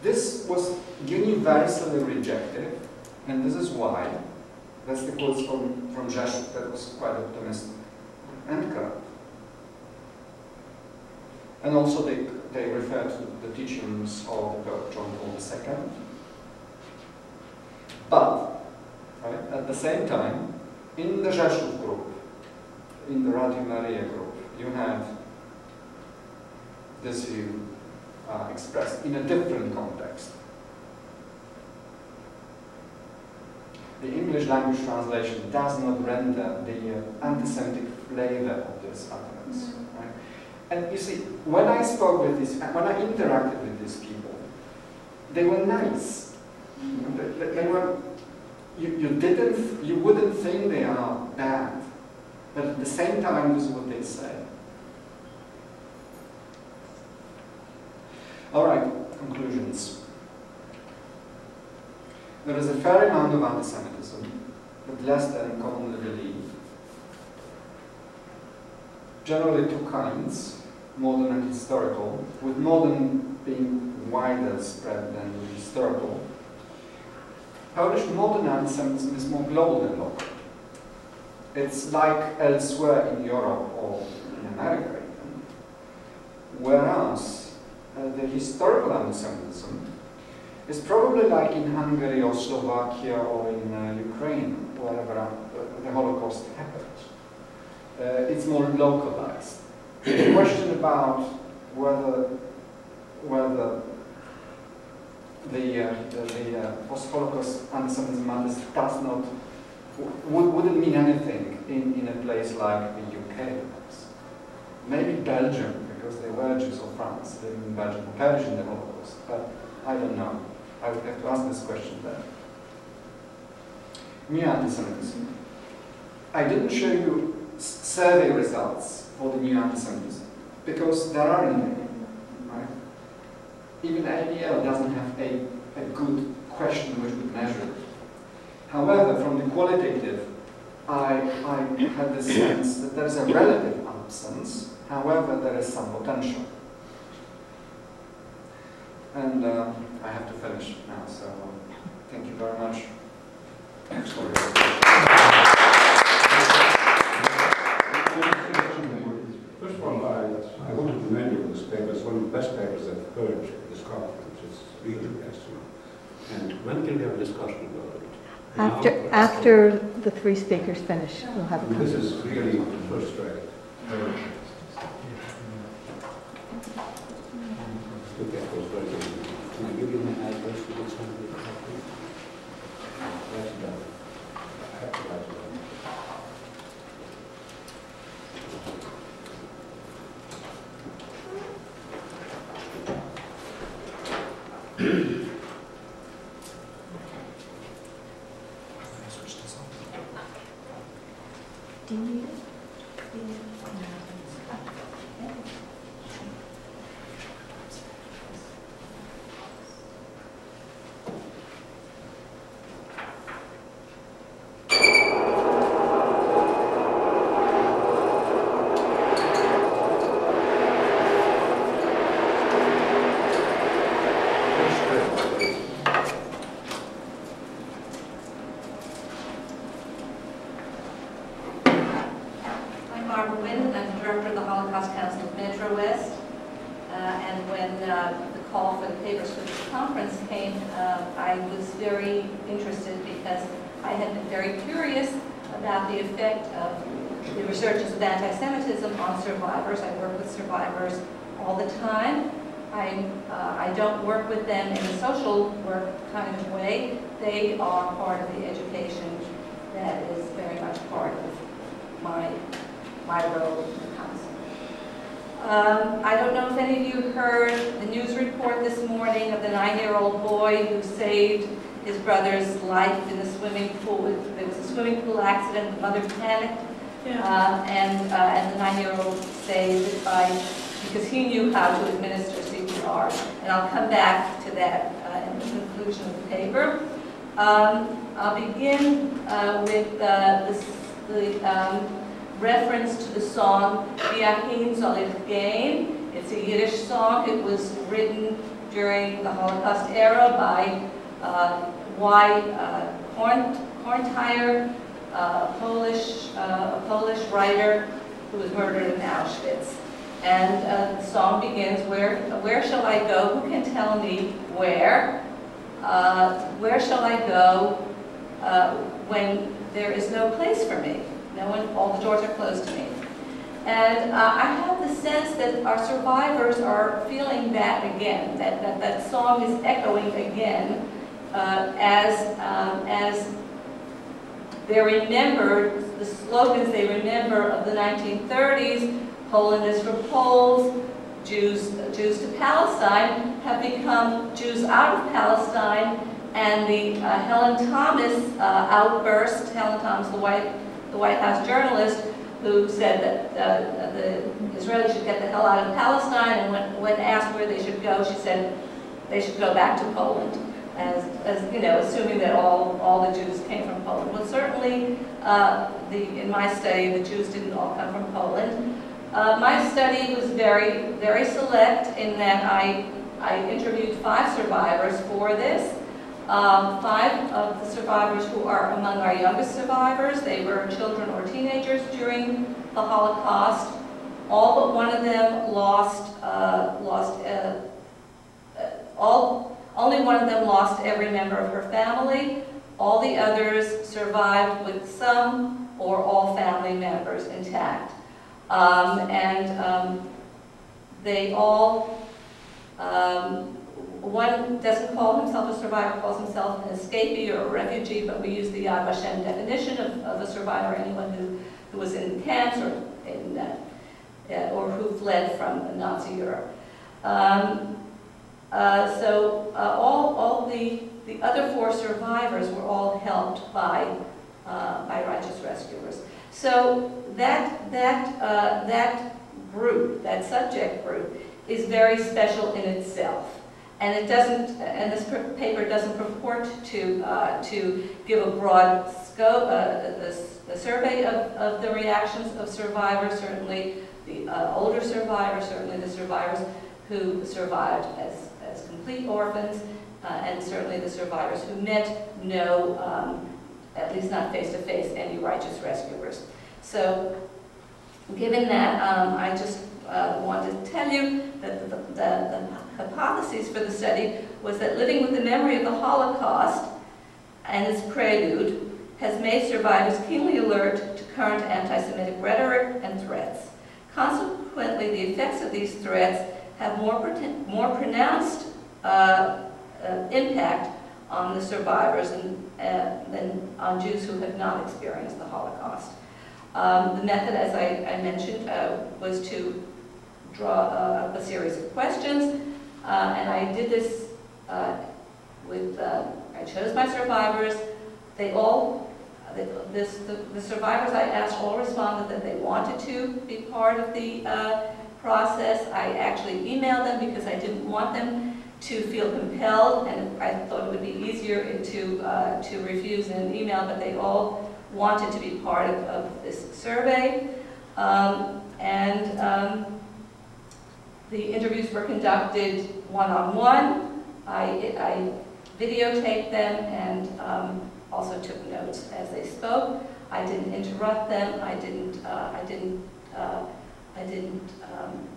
this was universally rejected, and this is why. That's the quotes from, from Rzeszów that was quite optimistic and corrupt. And also they, they refer to the teachings of John Paul II. But, right, at the same time, in the Rzeszów group, in the Radio Maria group, you have this view uh, expressed in a different context. The English language translation does not render the uh, anti-Semitic flavor of these utterance. Right? And you see, when I spoke with these, when I interacted with these people, they were nice. They, they were, you, you didn't, you wouldn't think they are bad, but at the same time, this is what they say. All right, conclusions. There is a fair amount of anti-Semitism, but less than commonly believed. Generally two kinds, modern and historical, with modern being wider spread than historical. Polish modern anti-Semitism is more global than local. It's like elsewhere in Europe or in America even. Whereas uh, the historical anti-Semitism is probably like in Hungary or Slovakia or in uh, Ukraine, wherever uh, the Holocaust happened. Uh, it's more localized. the question about whether whether the, uh, the, the uh, post-Holocaust anti-Semitism does not would, wouldn't mean anything in, in a place like the UK. Maybe Belgium, because they were Jews or France living in Belgium, perished in the Holocaust. But I don't know. I would have to ask this question then. New anti-Semitism. I didn't show you survey results for the new anti-Semitism because there aren't any. Right? Even ADL doesn't have a, a good question which would measure it. However, from the qualitative, I, I had the sense that there is a relative absence, however, there is some potential. And uh, I have to finish now, so thank you very much. First of all, I, I want to commend you for this paper. It's one of the best papers I've heard at this conference. It's really excellent. And when can we have a discussion about it? After, Now? after the three speakers finish, we'll have I a mean, This is really first rate. Look at those very good. Can I give you my address to get somebody to help me? Write it down. I have to write it down. Do you need it? First rate. I'm Barbara Wind, I'm the Director of the Holocaust Council of Metro West. Uh, And when uh, the call for the papers for this conference came, uh, I was very interested because I had been very curious about the effect of the resurgence of anti-Semitism on survivors. I work with survivors all the time. I, uh, I don't work with them in a social work kind of way. They are part of the education that is very much part of my, my role in the council. Um, I don't know if any of you heard the news report this morning of the nine-year-old boy who saved his brother's life in the swimming pool. It was a swimming pool accident, the mother panicked, uh, and, uh, and the nine-year-old saved it by, because he knew how to administer CPR. And I'll come back to that uh, in the conclusion of the paper. Um, I'll begin uh, with uh, the, the um, reference to the song Biahin. It's a Yiddish song. It was written during the Holocaust era by uh, Y. Uh, Horn, Uh, Polish, a Polish writer who was murdered in Auschwitz. And uh, the song begins, where, where shall I go? Who can tell me where? Uh, where shall I go uh, when there is no place for me? No one, all the doors are closed to me. And uh, I have the sense that our survivors are feeling that again, that that, that song is echoing again uh, as, um, as they're remembered, the slogans they remember of the 1930s, Poland is for Poles, Jews, Jews to Palestine, have become Jews out of Palestine, and the uh, Helen Thomas uh, outburst, Helen Thomas, the White, the White House journalist, who said that uh, the Israelis should get the hell out of Palestine, and when, when asked where they should go, she said they should go back to Poland as, as, you know, assuming that all, all the Jews came from Poland. Well, certainly, uh, the, in my study, the Jews didn't all come from Poland. Uh, my study was very, very select in that I, I interviewed five survivors for this. Um, five of the survivors who are among our youngest survivors, they were children or teenagers during the Holocaust. All but one of them lost, uh, lost uh, uh all only one of them lost every member of her family. All the others survived with some or all family members intact. Um, and um, they all, um, one doesn't call himself a survivor, calls himself an escapee or a refugee, but we use the Yad Vashem definition of, of a survivor, anyone who, who was in camps or, in, uh, uh, or who fled from Nazi Europe. Um, uh, so uh, all, all the, the other four survivors were all helped by, uh, by righteous rescuers. So that, that, uh, that group, that subject group, is very special in itself. And it doesn't, and this paper doesn't purport to, uh, to give a broad scope, the, the survey of, of the reactions of survivors, certainly the older survivors, certainly the survivors who survived as as complete orphans, uh, and certainly the survivors who met no, um, at least not -face, any righteous rescuers. So given that, um, I just uh, wanted to tell you that the, the, the hypothesis for the study was that living with the memory of the Holocaust and its prelude has made survivors keenly alert to current anti-Semitic rhetoric and threats. Consequently, the effects of these threats have more, more pronounced uh, uh, impact on the survivors and, uh, than on Jews who have not experienced the Holocaust. Um, the method, as I, I mentioned, uh, was to draw a, a series of questions, uh, and I did this with, I chose my survivors. They all the, this, the, the, survivors I asked all responded that they wanted to be part of the uh, process. I actually emailed them because I didn't want them to feel compelled, and I thought it would be easier to, uh, to refuse an email, but they all wanted to be part of, of this survey. Um, and um, the interviews were conducted one-on-one. -on -one. I, I videotaped them and um, also took notes as they spoke. I didn't interrupt them. I didn't, uh, I didn't uh, I didn't um,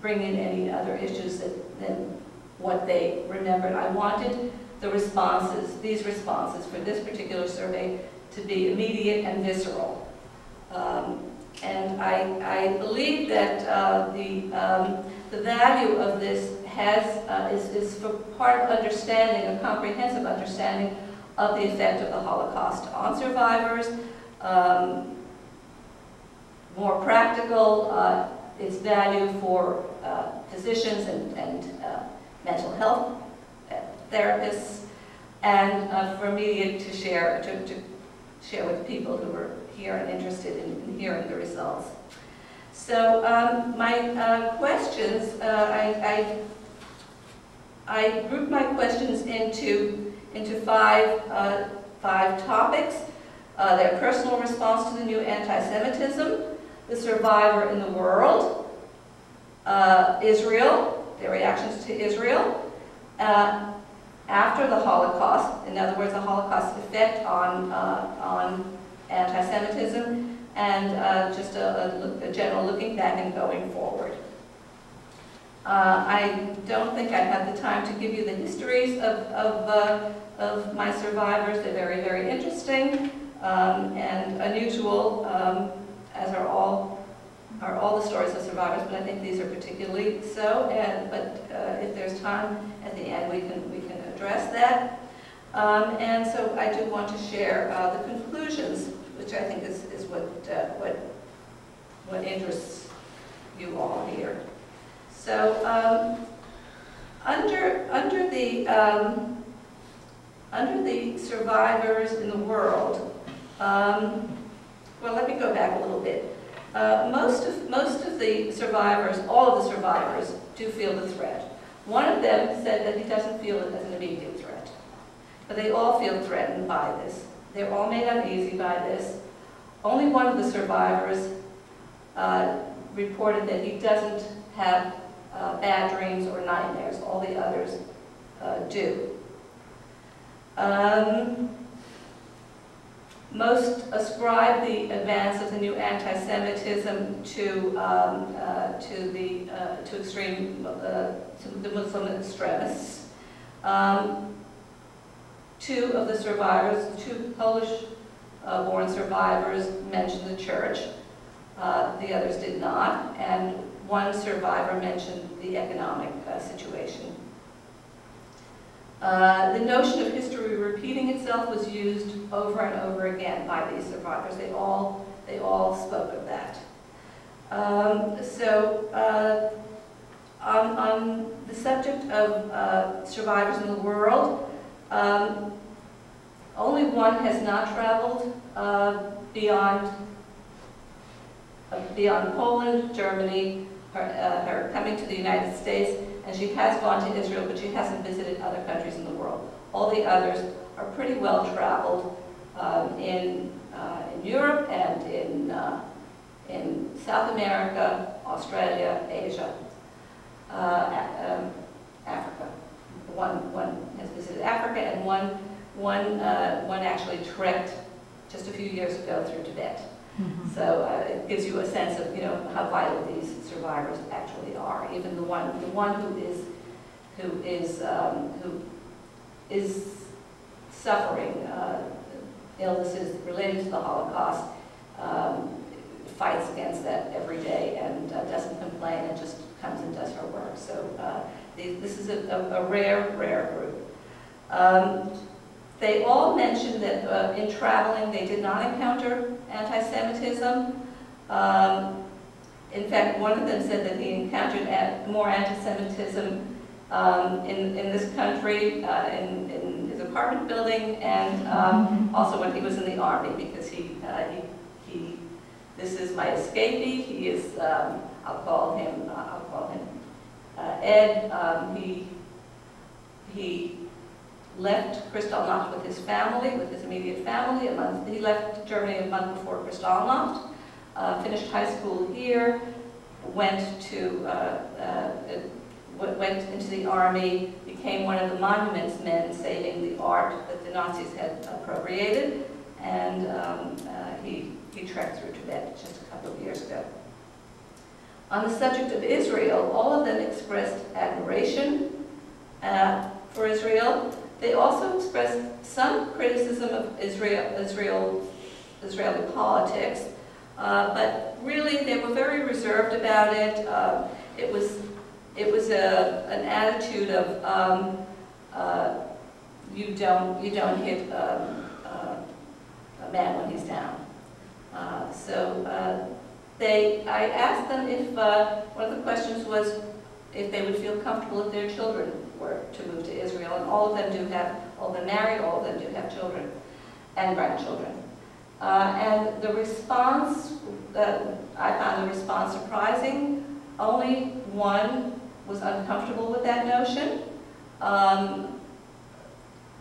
bring in any other issues that, than what they remembered. I wanted the responses, these responses for this particular survey to be immediate and visceral. Um, and I, I believe that uh, the, um, the value of this has, uh, is, is for part of understanding, a comprehensive understanding of the effect of the Holocaust on survivors, um, more practical, uh, its value for uh, physicians and, and uh, mental health uh, therapists, and uh, for me to share, to, to, share with people who are here and interested in, in hearing the results. So um, my uh, questions, I, I, I grouped my questions into, into five, five topics. uh, their personal response to the new anti-Semitism, the survivor in the world, uh, Israel, their reactions to Israel, uh, after the Holocaust, in other words, the Holocaust effect on, uh, on anti-Semitism, and uh, just a, a, general looking back and going forward. Uh, I don't think I have the time to give you the histories of, of, uh, of my survivors. They're very, very interesting um, and unusual, um, as are all, are all the stories of survivors, but I think these are particularly so. And, but uh, if there's time at the end, we can, we can address that. Um, and so I do want to share uh, the conclusions, which I think is, is what, uh, what, what interests you all here. So, um, under, under the, um, under the survivors in the world, um, well, let me go back a little bit. Uh, most of, most of the survivors, all of the survivors, do feel the threat. One of them said that he doesn't feel it as an immediate threat, but they all feel threatened by this. They're all made uneasy by this. Only one of the survivors uh, reported that he doesn't have uh, bad dreams or nightmares. All the others uh, do. Um, most ascribe the advance of the new anti-Semitism to um, uh, to the uh, to extreme uh, to the Muslim extremists. Um, two of the survivors, two Polish-born survivors, mentioned the church. Uh, the others did not, and one survivor mentioned the economic uh, situation. Uh, the notion of history repeating itself was used over and over again by these survivors. They all, they all spoke of that. Um, so, uh, on, on, the subject of uh, survivors in the world, um, only one has not traveled uh, beyond, uh, beyond Poland, Germany, her, her coming to the United States, and she has gone to Israel, but she hasn't visited other countries in the world. All the others are pretty well traveled um, in, uh, in Europe and in, uh, in South America, Australia, Asia, uh, um, Africa. One, one has visited Africa, and one, one, uh, one actually trekked just a few years ago through Tibet. Mhm. So uh, it gives you a sense of, you know, how vital these survivors actually are. Even the one, the one who is, who is, um, who is suffering uh, illnesses related to the Holocaust, um, fights against that every day and uh, doesn't complain and just comes and does her work. So uh, this is a, a, a rare, rare group. Um, they all mentioned that uh, in traveling they did not encounter anti-Semitism. Um, in fact, one of them said that he encountered more anti-Semitism um, in, in this country, uh, in, in his apartment building, and um, also when he was in the army, because he, uh, he, he, this is my escapee. He is, um, I'll call him, uh, I'll call him uh, Ed. Um, he, he left Kristallnacht with his family, with his immediate family. A month, he left Germany a month before Kristallnacht, uh, finished high school here, went to, uh, uh, went into the army, became one of the monuments men saving the art that the Nazis had appropriated, and um, uh, he, he trekked through Tibet just a couple of years ago. On the subject of Israel, all of them expressed admiration uh, for Israel. They also expressed some criticism of Israel, Israel, Israeli politics, uh, but really they were very reserved about it. Uh, it was, it was a, an attitude of um, uh, you don't, you don't hit um, uh, a man when he's down. Uh, so uh, they, I asked them if one of the questions was if they would feel comfortable if their children were to move to Israel, and all of them do have, all of them married, all of them do have children and grandchildren. Uh, and the response, uh, I found the response surprising. Only one was uncomfortable with that notion. Um,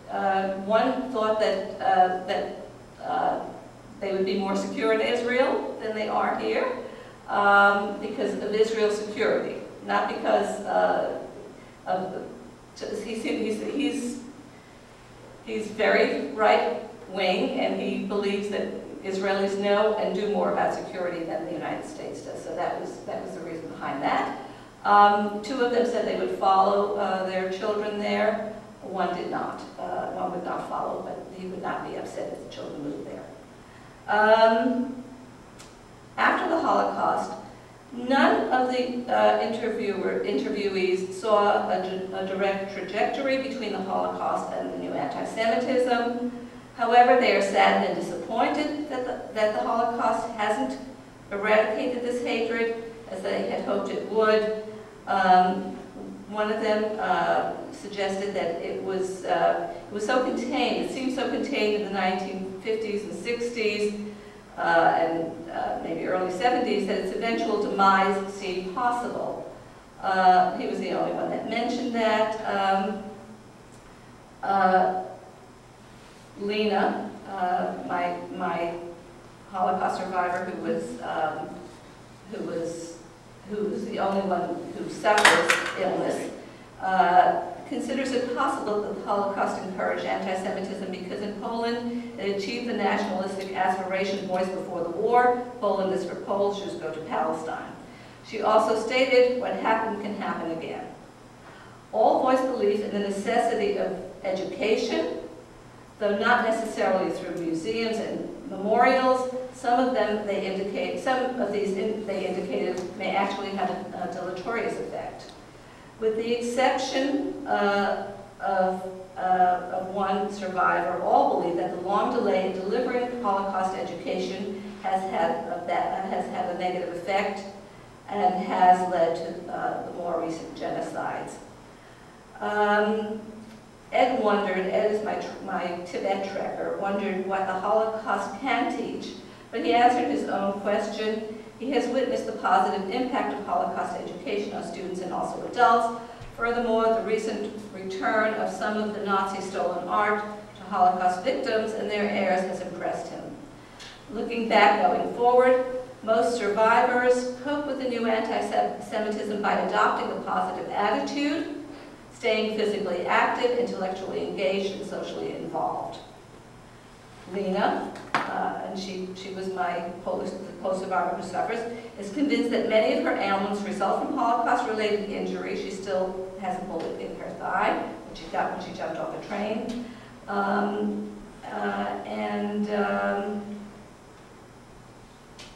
uh, one thought that, uh, that uh, they would be more secure in Israel than they are here um, because of Israel's security, not because of he's, he's, he's, he's very right-wing and he believes that Israelis know and do more about security than the United States does. So that was, that was the reason behind that. Um, two of them said they would follow uh, their children there. One did not. Uh, one would not follow, but he would not be upset if the children moved there. Um, after the Holocaust, none of the uh, interviewer, interviewees saw a, a direct trajectory between the Holocaust and the new anti-Semitism. However, they are saddened and disappointed that the, that the Holocaust hasn't eradicated this hatred as they had hoped it would. Um, one of them uh, suggested that it was, uh, it was so contained, it seemed so contained in the 1950s and 60s uh, and uh, maybe early 70s that its eventual demise seemed possible. Uh, he was the only one that mentioned that. Um, uh, Lena, uh, my, my Holocaust survivor who was, um, who was, who was the only one who suffers illness, uh, considers it possible that the Holocaust encouraged anti-Semitism because in Poland it achieved the nationalistic aspiration voiced before the war, Poland is for Poles, Jews go to Palestine. She also stated, what happened can happen again. All voiced belief in the necessity of education, though not necessarily through museums and memorials. Some of them, they indicate, some of these in, they indicated may actually have a, a deleterious effect. With the exception uh, of, uh, of one survivor, all believe that the long delay in delivering Holocaust education has had a, has had a negative effect and has led to uh, the more recent genocides. Um, Ed wondered, Ed is my, my Tibet trekker, wondered what the Holocaust can teach, but he answered his own question. He has witnessed the positive impact of Holocaust education on students and also adults. Furthermore, the recent return of some of the Nazi-stolen art to Holocaust victims and their heirs has impressed him. Looking back going forward, most survivors cope with the new anti-Semitism by adopting a positive attitude, staying physically active, intellectually engaged, and socially involved. Lena, uh, and she, she was my Polish, survivor who suffers, is convinced that many of her ailments result from Holocaust-related injury. She still has a bullet in her thigh, which she got when she jumped off a train. Um, uh, and, um,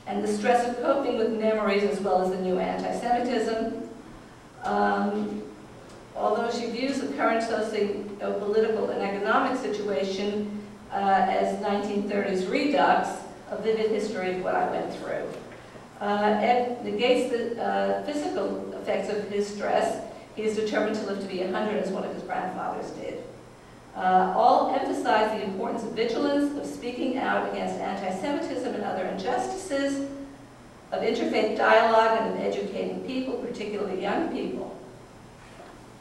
and the stress of coping with memories as well as the new anti-Semitism. Um, although she views the current socio-political and economic situation uh, as 1930s redux, a vivid history of what I went through. Uh, Ed negates the uh, physical effects of his stress. He is determined to live to be 100 as one of his grandfathers did. Uh, all emphasize the importance of vigilance, of speaking out against anti-Semitism and other injustices, of interfaith dialogue and of educating people, particularly young people.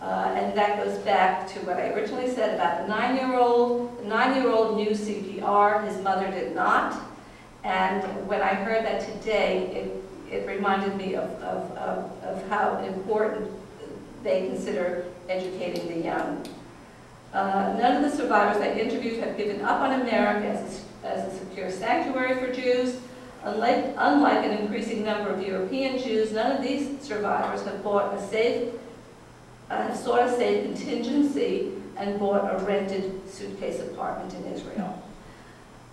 Uh, and that goes back to what I originally said about the nine-year-old. The nine-year-old knew CPR, his mother did not. And when I heard that today, it, it reminded me of, of, of, of how important they consider educating the young. Uh, none of the survivors I interviewed have given up on America as a, as a secure sanctuary for Jews. Unlike, unlike an increasing number of European Jews, none of these survivors have bought a safe uh, have sought a safe contingency and bought a rented suitcase apartment in Israel.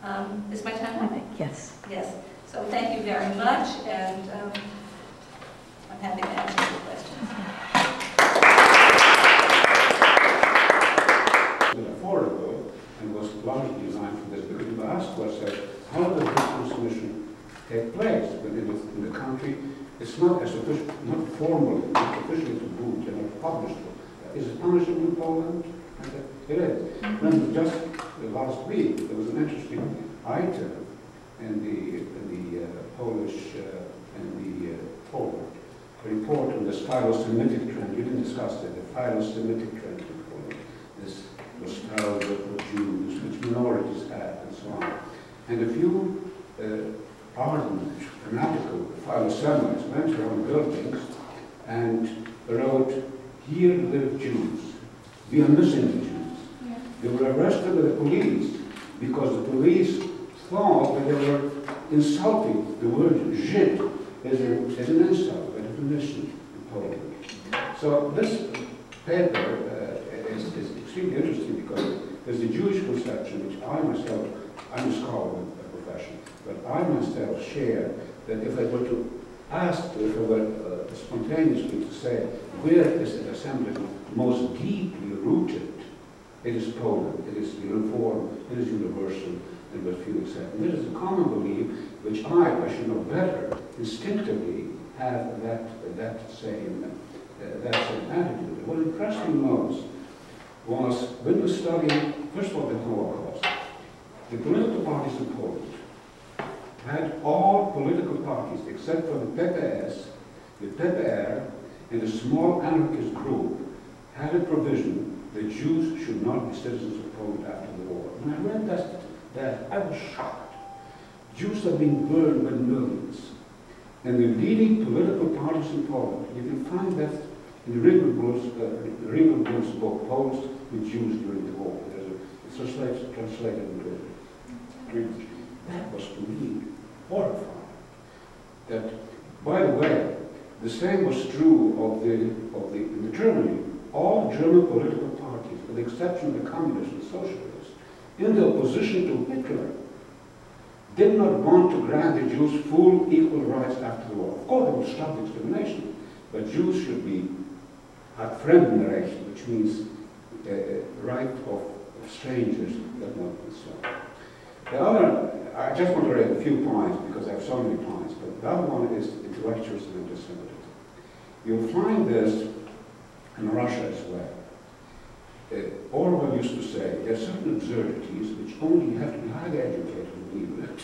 Um, is my time up? Yes. Yes. So thank you very much, and um, I'm happy to answer your questions. was affordable and was largely designed for this, because we asked ourselves, how does this transmission take place within the, in the country? It's not as official, not formally, not officially to boot and not published. Is it published in Poland? And It is. When just uh, last week, there was an interesting item in the, in the uh, Polish uh, and the uh, Poland report on this philo-Semitic trend. You didn't discuss it, the philo-Semitic trend in Poland. This nostalgia for Jews, which minorities had, and so on. And a few uh, ardent, fanatical philo-Semites went around buildings and wrote, here live Jews. We are missing the Jews. They were arrested by the police because the police thought that they were insulting the word Żyd as, a, as an insult, a definition in Poland. So this paper uh, is, is extremely interesting because there's the Jewish conception which I myself, I'm a scholar by profession, but I myself share that if I were to ask, if I were uh, spontaneously to say, where is the assembly most deeply rooted? It is Poland, it is uniform, it is universal, and what few. And this is a common belief which I, I should know better, instinctively have that, that same, uh, that same attitude. What impressed me most was when we study, first of all, the Holocaust, the political parties in Poland had all political parties, except for the PPS, the PPR, and a small anarchist group, had a provision that Jews should not be citizens of Poland after the war. When I read that, that I was shocked. Jews have been burned by millions. And the leading political parties in Poland, you can find that in the Ringelblum's, uh, book, Poles with Jews during the war. A, it's translated, translated into English. That was to me horrifying. That, by the way, the same was true of the, of the, in Germany. All German political parties, with the exception of the communists and socialists, in the opposition to Hitler, did not want to grant the Jews full equal rights after the war. Of course, they would stop discrimination, but Jews should be at Fremdenrecht, which means uh, right of, strangers, that not so. The other, I just want to raise a few points because I have so many points, but other one is intellectuals and anti-Semitism. You'll find this in Russia as well. Uh, Orwell used to say there are certain absurdities which only have to be highly educated to believe it.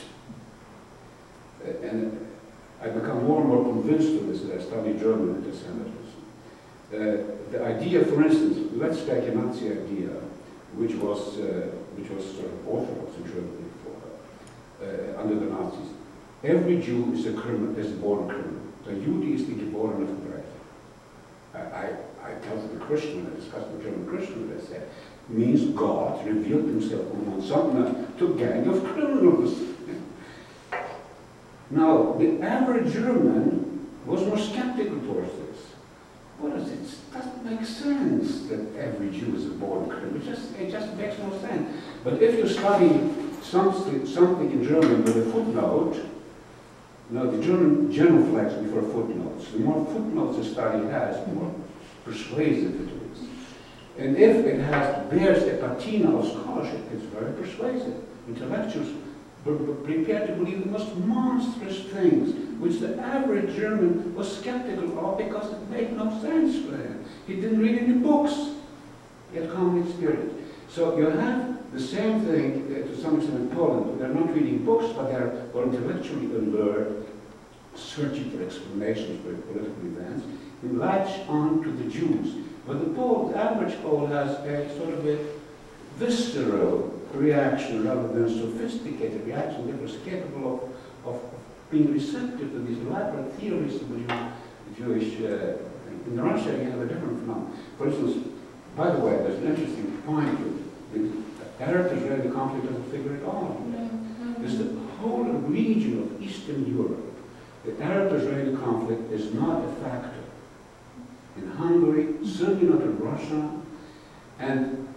Uh, and I become more and more convinced of this as I study German anti-Semitism. Uh, the idea, for instance, let's take a Nazi idea, which was, uh, which was sort of orthodox in Germany uh, under the Nazis. Every Jew is a criminal, is born criminal. The Jude is the geborene Verbrecher. I, I, I tell the Christian, I discussed with German Christian, they said, means God revealed himself among some to a gang of criminals. Now, the average German was more skeptical towards this. What is it? It doesn't make sense that every Jew is a born criminal. It just, it just makes no sense. But if you study something, something in German with a footnote, now the German genuflects before footnotes. The more footnotes a study has, the more persuasive it is. And if it has bears a patina of scholarship, it's very persuasive. Intellectuals were prepared to believe the most monstrous things, which the average German was skeptical of because it made no sense for him. He didn't read any books. He had common experience. So you have the same thing uh, to some extent in Poland. They're not reading books, but they're intellectually alert, searching for explanations for political events, and latch on to the Jews. But the Pole, the average Pole has a sort of a visceral reaction rather than sophisticated reaction that was capable of, of being receptive to these elaborate theories of the Jewish. Uh, in Russia, you have a different phenomenon. For instance, by the way, there's an interesting point. The Arab-Israeli conflict doesn't figure at all. Mm-hmm. There's the whole region of Eastern Europe. The Arab-Israeli conflict is not a factor. In Hungary, certainly not in Russia, and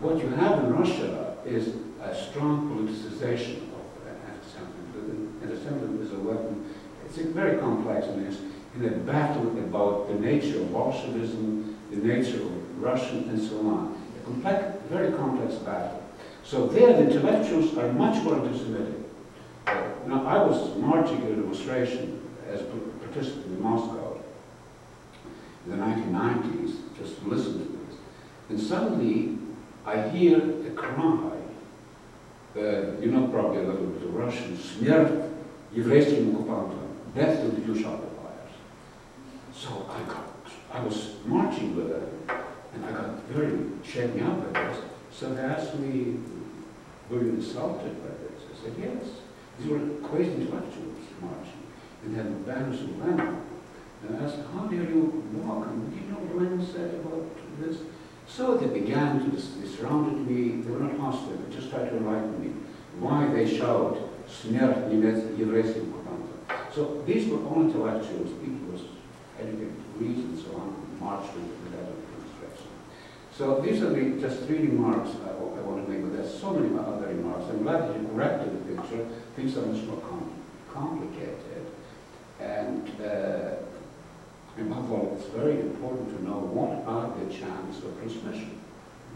what you have in Russia is a strong politicization of anti-Semitism. Anti-Semitism is a weapon. It's a very complex it's in a battle about the nature of Bolshevism, the nature of Russian, and so on. A complex, very complex battle. So there, the intellectuals are much more anti-Semitic. Uh, now, I was marching at a demonstration as a participant in Moscow in the 1990s, just to listen to this. And suddenly, I hear a cry. Uh, you know probably a little bit of Russian. Смерть еврейским оккупантам. Death to the Jewish occupiers. So I got, I was marching with them, and I got very shaken up by this. So they asked me, were you insulted by this? I said, yes. These were crazy intellectuals marching, and they had banners of Lenin. And I asked, how dare you walk? And do you know what Lenin said about this? So they began to, they surrounded me, they were not hostile, they just tried to enlighten me. Why they shout, смерть немец- еврейским оккупантам. So these were all intellectuals, people who were educated Greece and so on, marched with the that demonstration. so these are the just three remarks I, I want to make, but there's so many other remarks. I'm glad you corrected the picture. Things are much more com complicated. And uh, above all, it's very important to know what are the channels of transmission.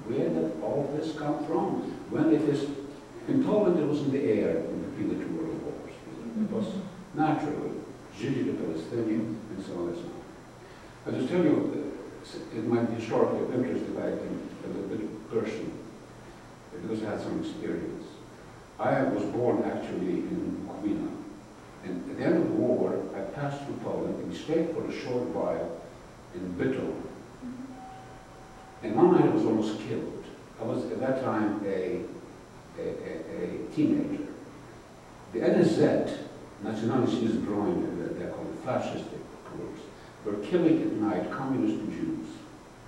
Where did all this come from? When it is, in Poland it was in the air in between the two world wars. It was naturally, Judeo Palestinian and so on and so on. I'll just tell you, it might be historically of interest if I can, a little bit personal, because I had some experience. I was born actually in Kowina, and at the end of the war, I passed through Poland and stayed for a short while in Bytom. And one night I was almost killed. I was at that time a, a, a, a teenager. The NSZ, Nationalistisches Broin, uh, they're called fascistic groups, were killing at night communist Jews.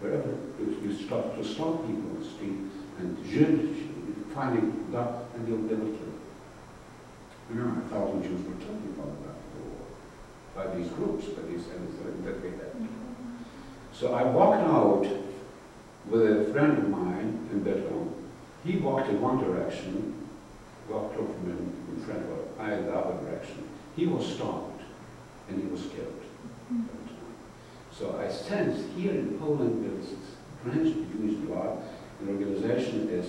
Wherever you you stop, to stop people on the street and Jews finding that, and they, they would kill. Remember, a thousand Jews were killed in after war by these groups, by these NSZ that they had. So I walked out with a friend of mine in Bytom. He walked in one direction, walked over him in front of I in the other direction. He was stopped and he was killed. So I sense here in Poland there is drenched Jewish blood. An organization is,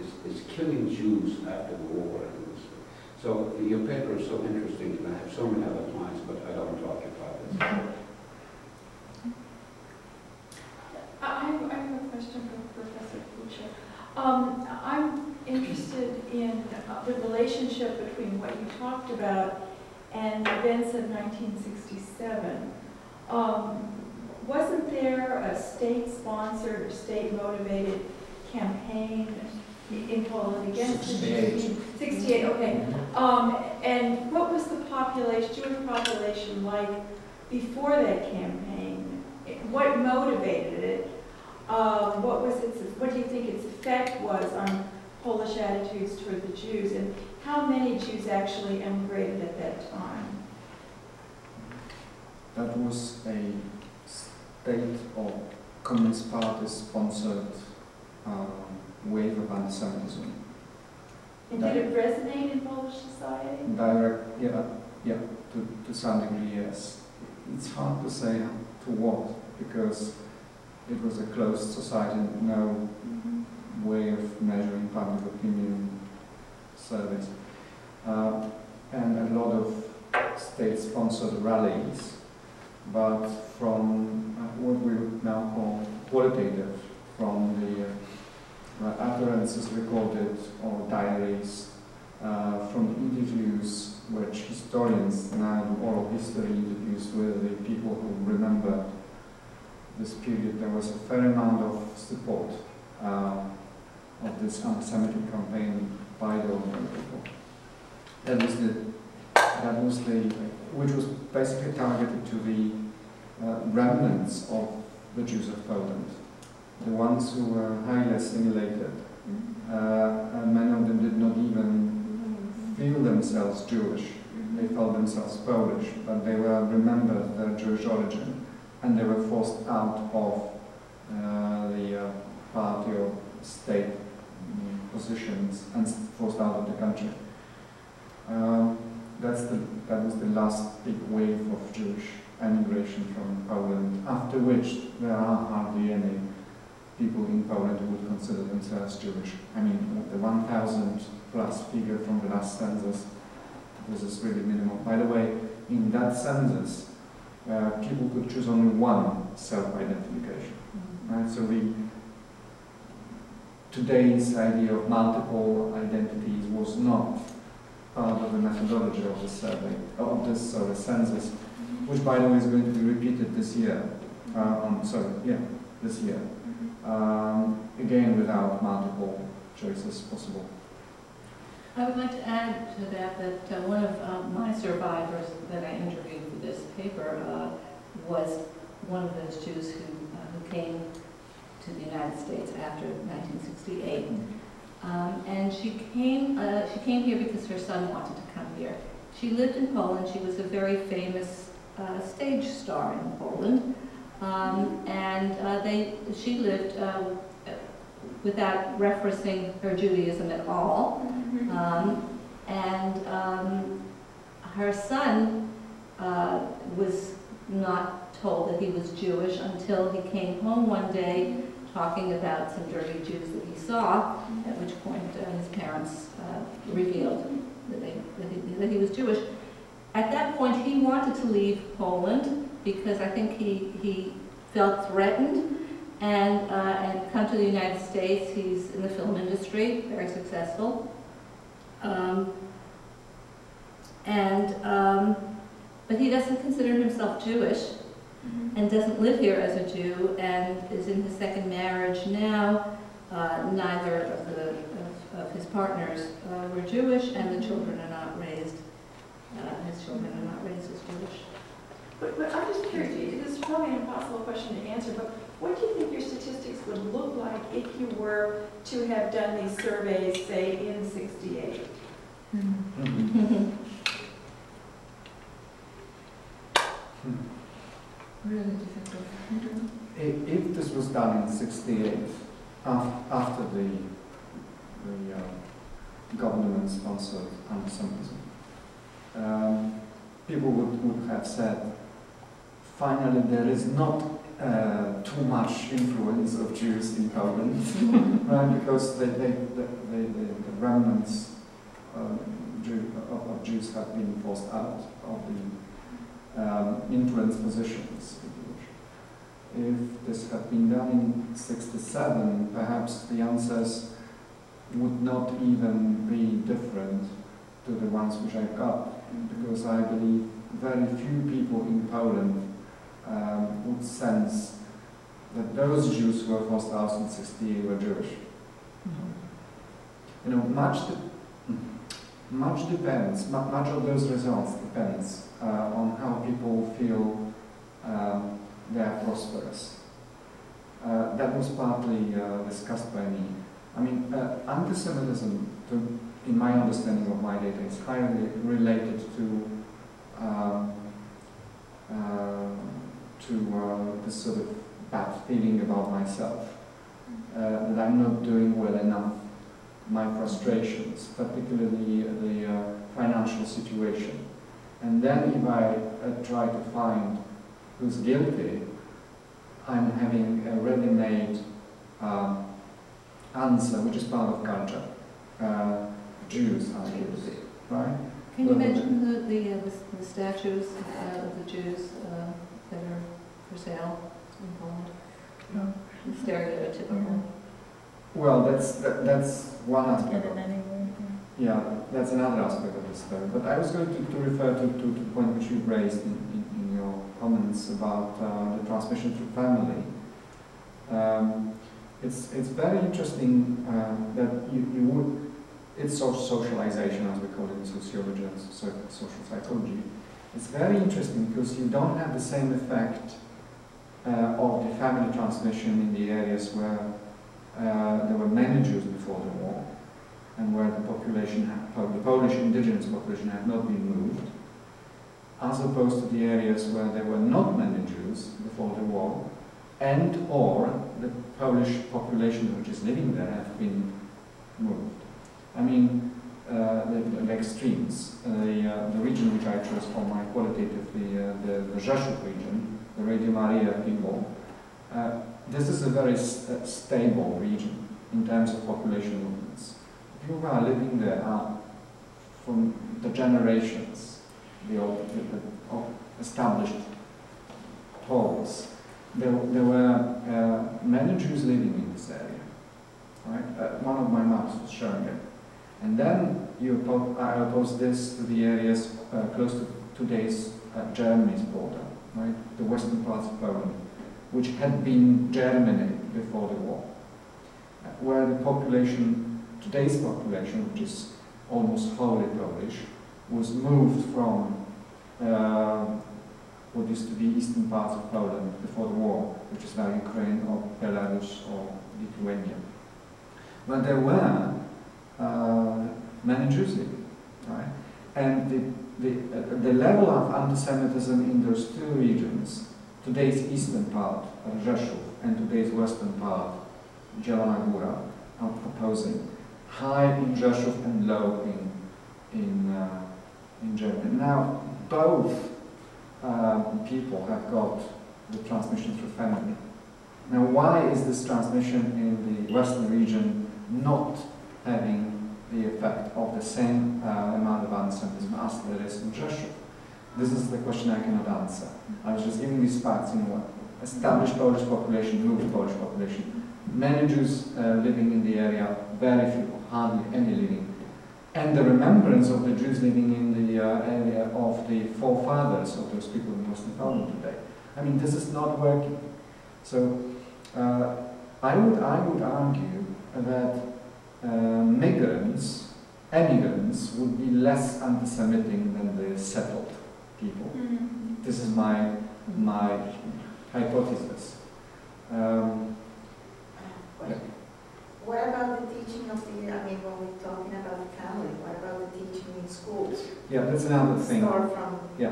is, is killing Jews after the war. So your paper is so interesting, and I have so many other points, but I don't to occupy this. I have, I have a question for Professor Kucia. Um, I'm interested in uh, the relationship between what you talked about and events of 1967. Um, wasn't there a state-sponsored or state-motivated campaign in Poland against the Jews? 68, okay. Um, and what was the population, Jewish population like before that campaign? What motivated it? Um, what was its, what do you think its effect was on Polish attitudes toward the Jews? And how many Jews actually emigrated at that time? That was a state or Communist Party sponsored um, wave of anti-Semitism. And did it resonate in Polish society? Direct, yeah, yeah, to, to some degree, yes. It's hard to say to what, because it was a closed society, no way of measuring public opinion surveys. Uh, and a lot of state-sponsored rallies, but from uh, what we now call qualitative, from the uh, utterances recorded or diaries, uh, from interviews which historians now do oral history interviews with the people who remember this period, there was a fair amount of support uh, of this anti-Semitic campaign by the ordinary people. That was the, that which was basically targeted to the uh, remnants of the Jews of Poland, the ones who were highly assimilated, uh, and many of them did not even feel themselves Jewish. They felt themselves Polish, but they were remembered their Jewish origin, and they were forced out of uh, the uh, party or state mm, positions and forced out of the country. Um, that's the, that was the last big wave of Jewish emigration from Poland, after which there are hardly any people in Poland who would consider themselves Jewish. I mean, the 1,000 plus figure from the last census, this is really minimal. By the way, in that census, uh, people could choose only one self-identification. Right? So we, today's idea of multiple identities was not part of the methodology of the survey, of this sorry, census, which by the way is going to be repeated this year. Um, sorry, yeah, this year. Um, again, without multiple choices possible. I would like to add to that that uh, one of uh, my survivors that I interviewed for this paper uh, was one of those Jews who, uh, who came to the United States after 1968. Um, and she came, uh, she came here because her son wanted to come here. She lived in Poland. She was a very famous uh, stage star in Poland. Um, and uh, they, she lived uh, without referencing her Judaism at all. Um, and um, her son uh, was not told that he was Jewish until he came home one day talking about some dirty Jews that he saw, at which point uh, his parents uh, revealed that, they, that, he, that he was Jewish. At that point, he wanted to leave Poland because I think he, he felt threatened and, uh, and come to the United States. He's in the film industry, very successful. Um, and, um, but he doesn't consider himself Jewish and doesn't live here as a Jew and is in his second marriage now. Uh, neither of, the, of, of his partners uh, were Jewish and the children are not raised, uh, his children are not raised as Jewish. But, but I'm just curious, this is probably an impossible question to answer, but what do you think your statistics would look like if you were to have done these surveys, say, in 68? Mhm. Really difficult. If, if this was done in 68, af- after the, the uh, government-sponsored anti-Semitism, um, people would, would have said, finally there is not uh, too much influence of Jews in Poland, right? Because they, they, the, the, the, the remnants um, Jew, of, of Jews have been forced out of the um, influence positions. if you wish. If this had been done in 67, perhaps the answers would not even be different to the ones which I got, because I believe very few people in Poland um, would sense that those Jews who were forced out in 68 were Jewish. You know, much, de- much depends, much of those results depends on how people feel um, they are prosperous. Uh, that was partly uh, discussed by me. I mean, uh, anti-Semitism, in my understanding of my data, is highly related to um, uh, to uh, this sort of bad feeling about myself, uh, that I'm not doing well enough, my frustrations, particularly the uh, financial situation. And then if I uh, try to find who's guilty, I'm having a ready-made uh, answer, which is part of culture. Uh, Jews are guilty, right? Can you Well, mention the, the, uh, the- the statues uh, of the Jews uh, that are for sale in Poland? The Stereotypical. Well, that's that, that's one aspect. Yeah, that's another aspect of the story. But I was going to, to refer to, to, to the point which you raised in, in, in your comments about uh, the transmission through family. Um, it's it's very interesting uh, that you, you would it's social socialization as we call it in sociology and so, social psychology. It's very interesting because you don't have the same effect uh, of the family transmission in the areas where uh, there were many Jews before the war, and where the population, the Polish indigenous population had not been moved, as opposed to the areas where there were not many Jews before the war, and or the Polish population which is living there have been moved. I mean, uh, the, the extremes. Uh, the, uh, the region which I chose for my qualitatively, uh, the, the Rzeszów region, the Radio Maria people, uh, this is a very st stable region in terms of population movements. Who are living there are from the generations, the, old, the, the established Poles. There, there were uh, many Jews living in this area. Right? Uh, one of my maps was showing it. And then you oppo I oppose this to the areas uh, close to today's uh, Germany's border, right? The western parts of Poland which had been Germany before the war, uh, where the population, today's population, which is almost wholly Polish, was moved from uh, what used to be eastern parts of Poland before the war, which is now Ukraine or Belarus or Lithuania. But there were uh, many Jews right? And the, the, uh, the level of anti-Semitism in those two regions, today's eastern part, Rzeszów, and today's western part, Zielona Góra, are proposing high in Rzeszów and low in, in, uh, in Germany. Now, both um, people have got the transmission through family. Now, why is this transmission in the western region not having the effect of the same uh, amount of anti-Semitism as there is in Rzeszów? This is the question I cannot answer. I was just giving these facts in what established Polish population, moved Polish population, many Jews uh, living in the area, very few, hardly any living, and the remembrance of the Jews living in the uh, area of the forefathers of those people in Western Poland today. I mean, this is not working. So uh, I would I would argue that uh, migrants, emigrants, would be less anti-Semitic than the settled people. Mm. This is my my hypothesis. Um, What about the teaching of the, I mean, when we're talking about the family, what about the teaching in schools? yeah, that's another thing. Start from, Yeah,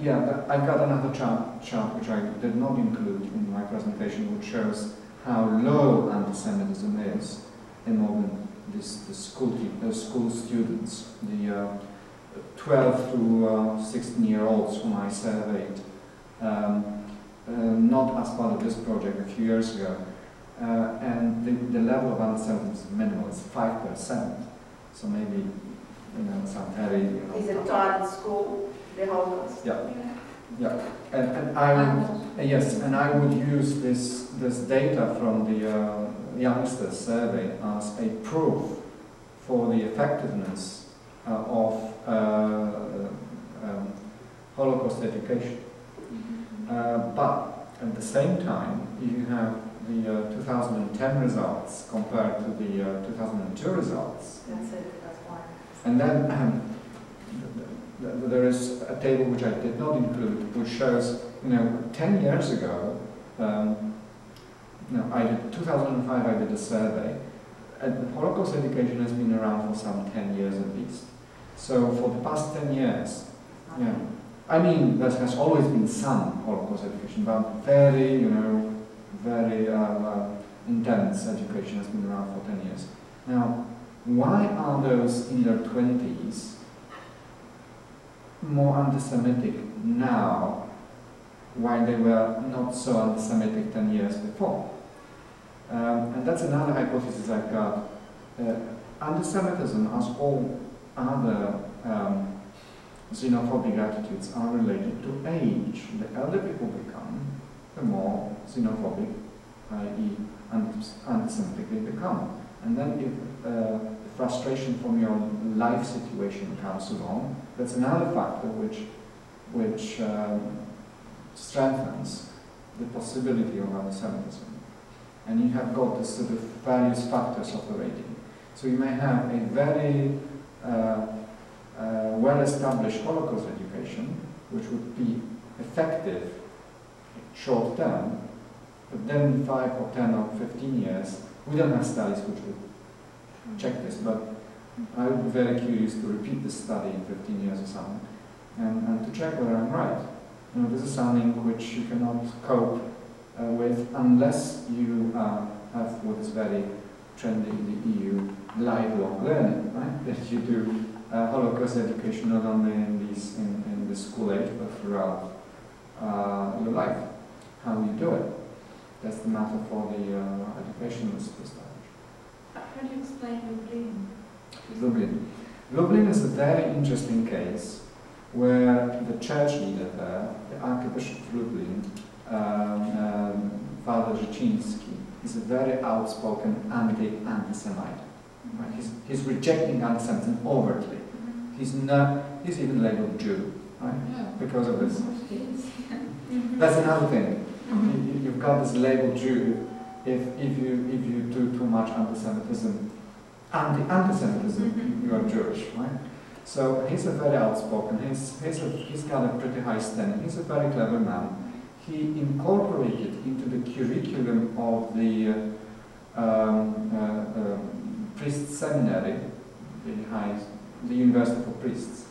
yeah. but I've got another chart, chart which I did not include in my presentation, which shows how low anti-Semitism is among this, the school uh, school students, the uh, 12 to uh, 16 year olds whom I surveyed, um, uh, not as part of this project a few years ago. Uh, and the, the level of anti-Semitism is minimal, it's 5%. So maybe, you know, some very, you know, is it taught in school, the Holocaust? Yeah. Yeah, and, and I would, uh, yes, and I would use this, this data from the uh, youngsters survey as a proof for the effectiveness uh, of uh, um, Holocaust education. Uh, but at the same time, you have the uh, 2010 results compared to the uh, 2002 results. That's it, that's why. And then um, th- th- there is a table which I did not include, which shows, you know, 10 years ago, um, you know, I did, 2005 I did a survey, and Holocaust education has been around for some 10 years at least. So for the past 10 years, yeah, I mean, there has always been some Holocaust education, but very, you know, very um, uh, intense education has been around for 10 years. Now, why are those in their 20s more anti-Semitic now while they were not so anti-Semitic 10 years before? Um, and that's another hypothesis I've got. Uh, anti-Semitism, as all other um, xenophobic attitudes, are related to age. The elder people become, the more xenophobic, i.e. anti-Semitic they become. And then if uh, frustration from your life situation comes along, that's another factor which, which um, strengthens the possibility of anti-Semitism. And you have got this sort of various factors operating. So you may have a very uh, uh, well-established Holocaust education, which would be effective short term, but then in 5 or 10 or 15 years, we don't have studies which would check this, but I would be very curious to repeat this study in 15 years or something, and, and to check whether I'm right. You know, this is something which you cannot cope uh, with unless you uh, have what is very trendy in the EU, lifelong learning, right? That you do uh, Holocaust education not only in, these, in, in the school age, but throughout uh, your life. How you do it. That's the matter for the uh, establish. How do you explain Lublin? Lublin. Lublin is a very interesting case where the church leader there, the Archbishop of Lublin, um, um, Father Życiński, is a very outspoken anti-anti-Semite. Right? He's, he's rejecting anti-Semitism overtly. He's not. He's even labeled Jew, right? Because of this. That's another thing. You- you've got this label Jew. If if you if you do too much anti-Semitism, anti anti-Semitism. Mhm. You are Jewish, right? So he's a very outspoken. He's he's a, he's got a pretty high standing. He's a very clever man. He incorporated into the curriculum of the uh, um, uh, um, priest seminary, the high, the University for Priests,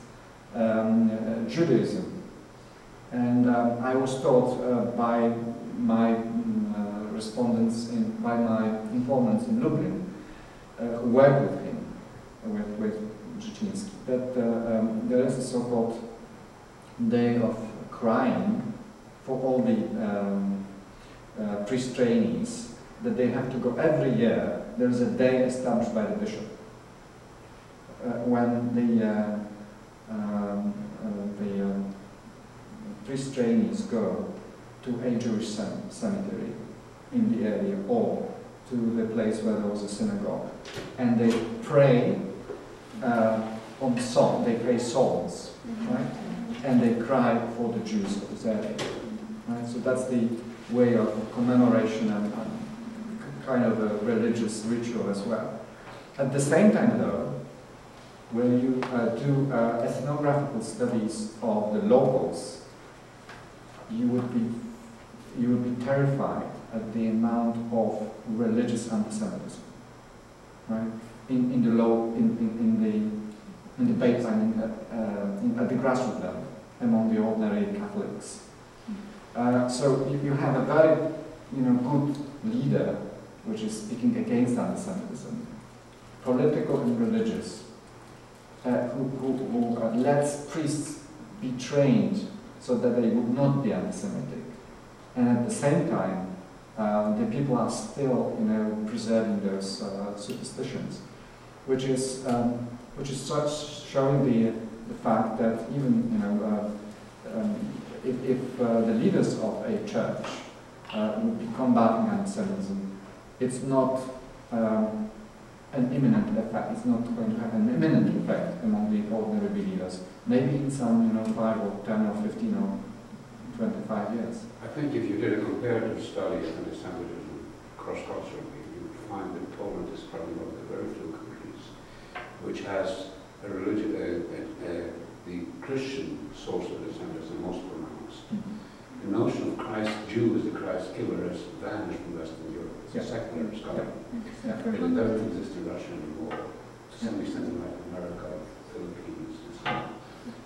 um, uh, Judaism. And um, I was told uh, by my mm, uh, respondents, in, by my informants in Lublin, uh, who worked with him, with, with Życiński, that uh, um, there is a so-called day of crying for all the um, uh, priest trainees, that they have to go every year. There is a day established by the bishop uh, when the um, the priest trainees go to a Jewish cemetery in the area or to the place where there was a synagogue, and they pray uh, on song. They pray songs, right? And they cry for the Jews of this area, right? So that's the way of commemoration and, and kind of a religious ritual as well. At the same time, though, when you uh, do uh, ethnographical studies of the locals, you would be you would be terrified at the amount of religious anti-Semitism, right? In, in the low, in, in, in the in the baseline, in, uh, in, at the grassroots level, among the ordinary Catholics. Uh, so you, you have a very, you know, good leader, which is speaking against anti-Semitism, political and religious, uh, who, who, who uh, lets priests be trained so that they would not be anti-Semitic. And at the same time, uh, the people are still, you know, preserving those uh, superstitions, which is, um, which is such showing the, the fact that even, you know, uh, um, if, if uh, the leaders of a church uh, would be combating anti-Semitism, it's not um, an imminent effect. It's not going to have an imminent effect among the ordinary believers. Maybe in some, you know, five or ten or fifteen or twenty-five years. I think if you did a comparative study of anti-Semitism cross-culturally, you would find that Poland is probably one of the very few countries which has a religion, uh, uh, uh, the Christian source of anti-Semitism most pronounced. The notion of Christ Jew as the Christ killer has vanished from Western Europe. It's a Yeah. secular scholar. Yeah. It doesn't exist in Russia anymore. To some extent in Latin America, Philippines, and so on.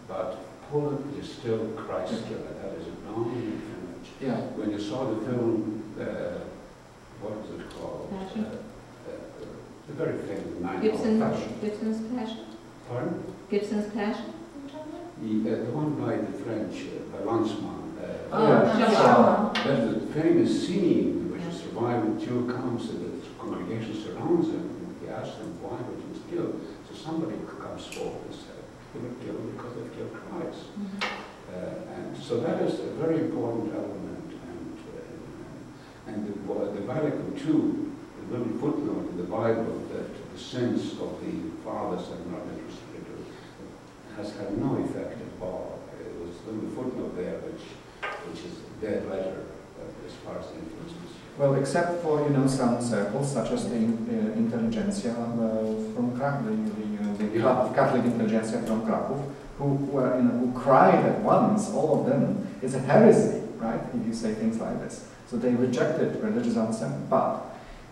But Poland is still Christ killer. That is a known image. Yeah. When you saw the film, uh, what was it called? Passion. Uh, uh, the very famous Mel Gibson, Passion. Gibson's Passion? Pardon? Gibson's Passion? The, uh, the one by the French, uh, by Lanzmann. Uh, Oh, Yeah. Jean Yeah. Charles. There's a famous scene survived when Jew comes and the congregation surrounds him and he asks them, why were you killed? So somebody comes forward and says, they were killed because they killed Christ. Uh, and so that is a very important element. And, uh, and the, the Vatican II, the little footnote in the Bible that the sins of the fathers are not interested in, has had no effect at all. It was a little footnote there which, which is a dead letter uh, as far as the influence. Well, except for you know some circles such as the uh, intelligentsia uh, from Krakow, the, the, uh, the Catholic intelligentsia from Krakow, who were you know who cried at once, all of them. It's a heresy, right? If you say things like this, so they rejected religious antisemitism. But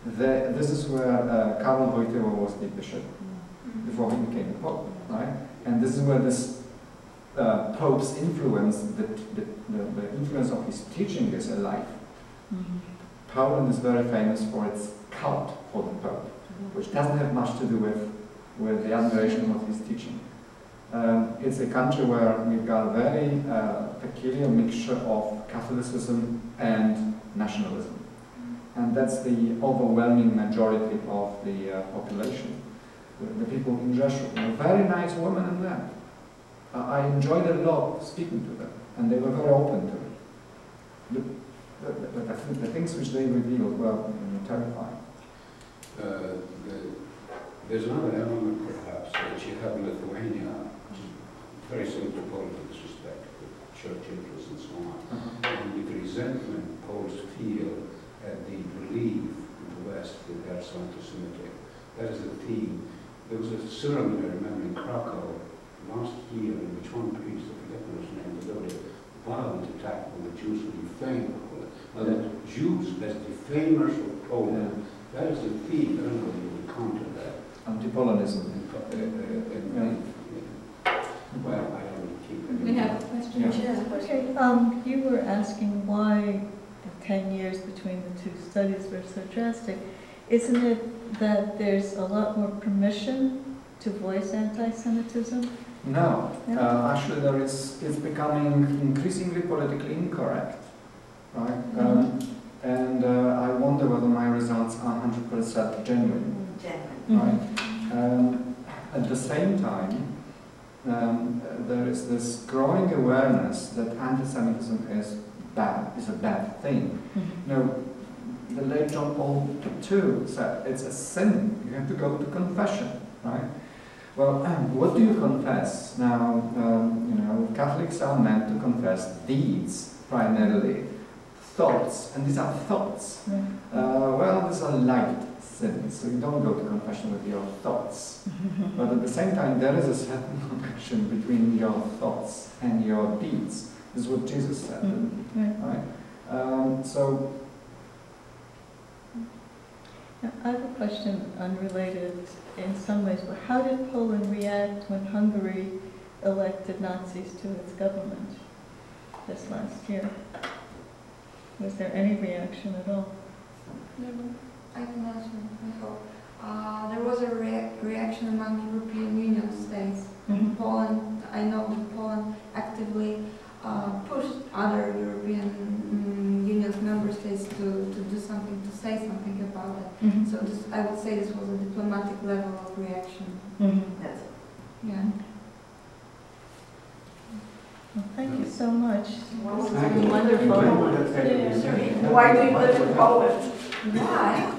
the, this is where uh, Karol Wojtyła was the bishop before he became the pope, right? And this is where this uh, pope's influence, the, the, the, the influence of his teaching is alive. Poland is very famous for its cult for the Pope, which doesn't have much to do with, with the admiration of his teaching. Um, it's a country where we've got a very uh, peculiar mixture of Catholicism and nationalism. And that's the overwhelming majority of the uh, population. The, the people in Rzeszów, very nice women and men. Uh, I enjoyed a lot speaking to them, and they were very open to it. The, the, the, the, the things which they revealed were terrifying. Uh, the, there's another element perhaps which you have in Lithuania, which is very similar to Poland in this respect, with church interests and so on. And with resentment Poles feel at the belief in the West that they're so anti-Semitic, That is the theme. There was a ceremony, I remember, in Krakow last year, in which one priest, I forget what his name, was very violent attack on the Jews who defamed Poland. Now, the Jews as defamers of Poland, that is the theme. I don't know whether you would counter that. Anti-Polonism. Uh, uh, uh, Well, I don't keep. We have a question. Yeah. Okay, um, you were asking why the ten years between the two studies were so drastic. Isn't it that there's a lot more permission to voice anti-Semitism? No, No? uh, actually there is, it's becoming increasingly politically incorrect, right? Um, and uh, I wonder whether my results are 100% genuine, Genuine. right? Um, at the same time, um, there is this growing awareness that anti-Semitism is bad, is a bad thing. Mhm. No, the late John Paul II said it's a sin. You have to go to confession, right? Well, what do you confess? Now, um, you know, Catholics are meant to confess deeds primarily, thoughts, and these are thoughts. Right. Uh, well, these are light sins, so you don't go to confession with your thoughts. But at the same time, there is a certain connection between your thoughts and your deeds. This is what Jesus said. Mm, right. Right? Um, so, Now, I have a question unrelated in some ways, but how did Poland react when Hungary elected Nazis to its government this last year? Was there any reaction at all? No, I can answer, I hope. Uh, there was a rea- reaction among European Union states. Poland, I know that Poland actively uh, pushed other European mm, Union's member states to, to do something, to say something about it. Mhm. So this, I would say this was a diplomatic level of reaction. Mhm. That's Yeah. Well, thank you so much. Well, This has Thank been you. wonderful. Yeah. Why do you live in Poland? Why?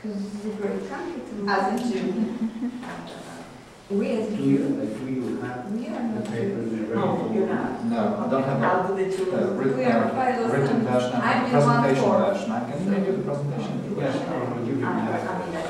Because it's a great country to live As a in. Jew? We as Do Jews, you, uh, do you have we are not Jews. No, you're not. no, I don't have How a do the Jews? uh, written, We are uh, written version, I have I'm in one presentation form. version. I can give you the presentation. if you wish. Yes, I will give you I- that. I-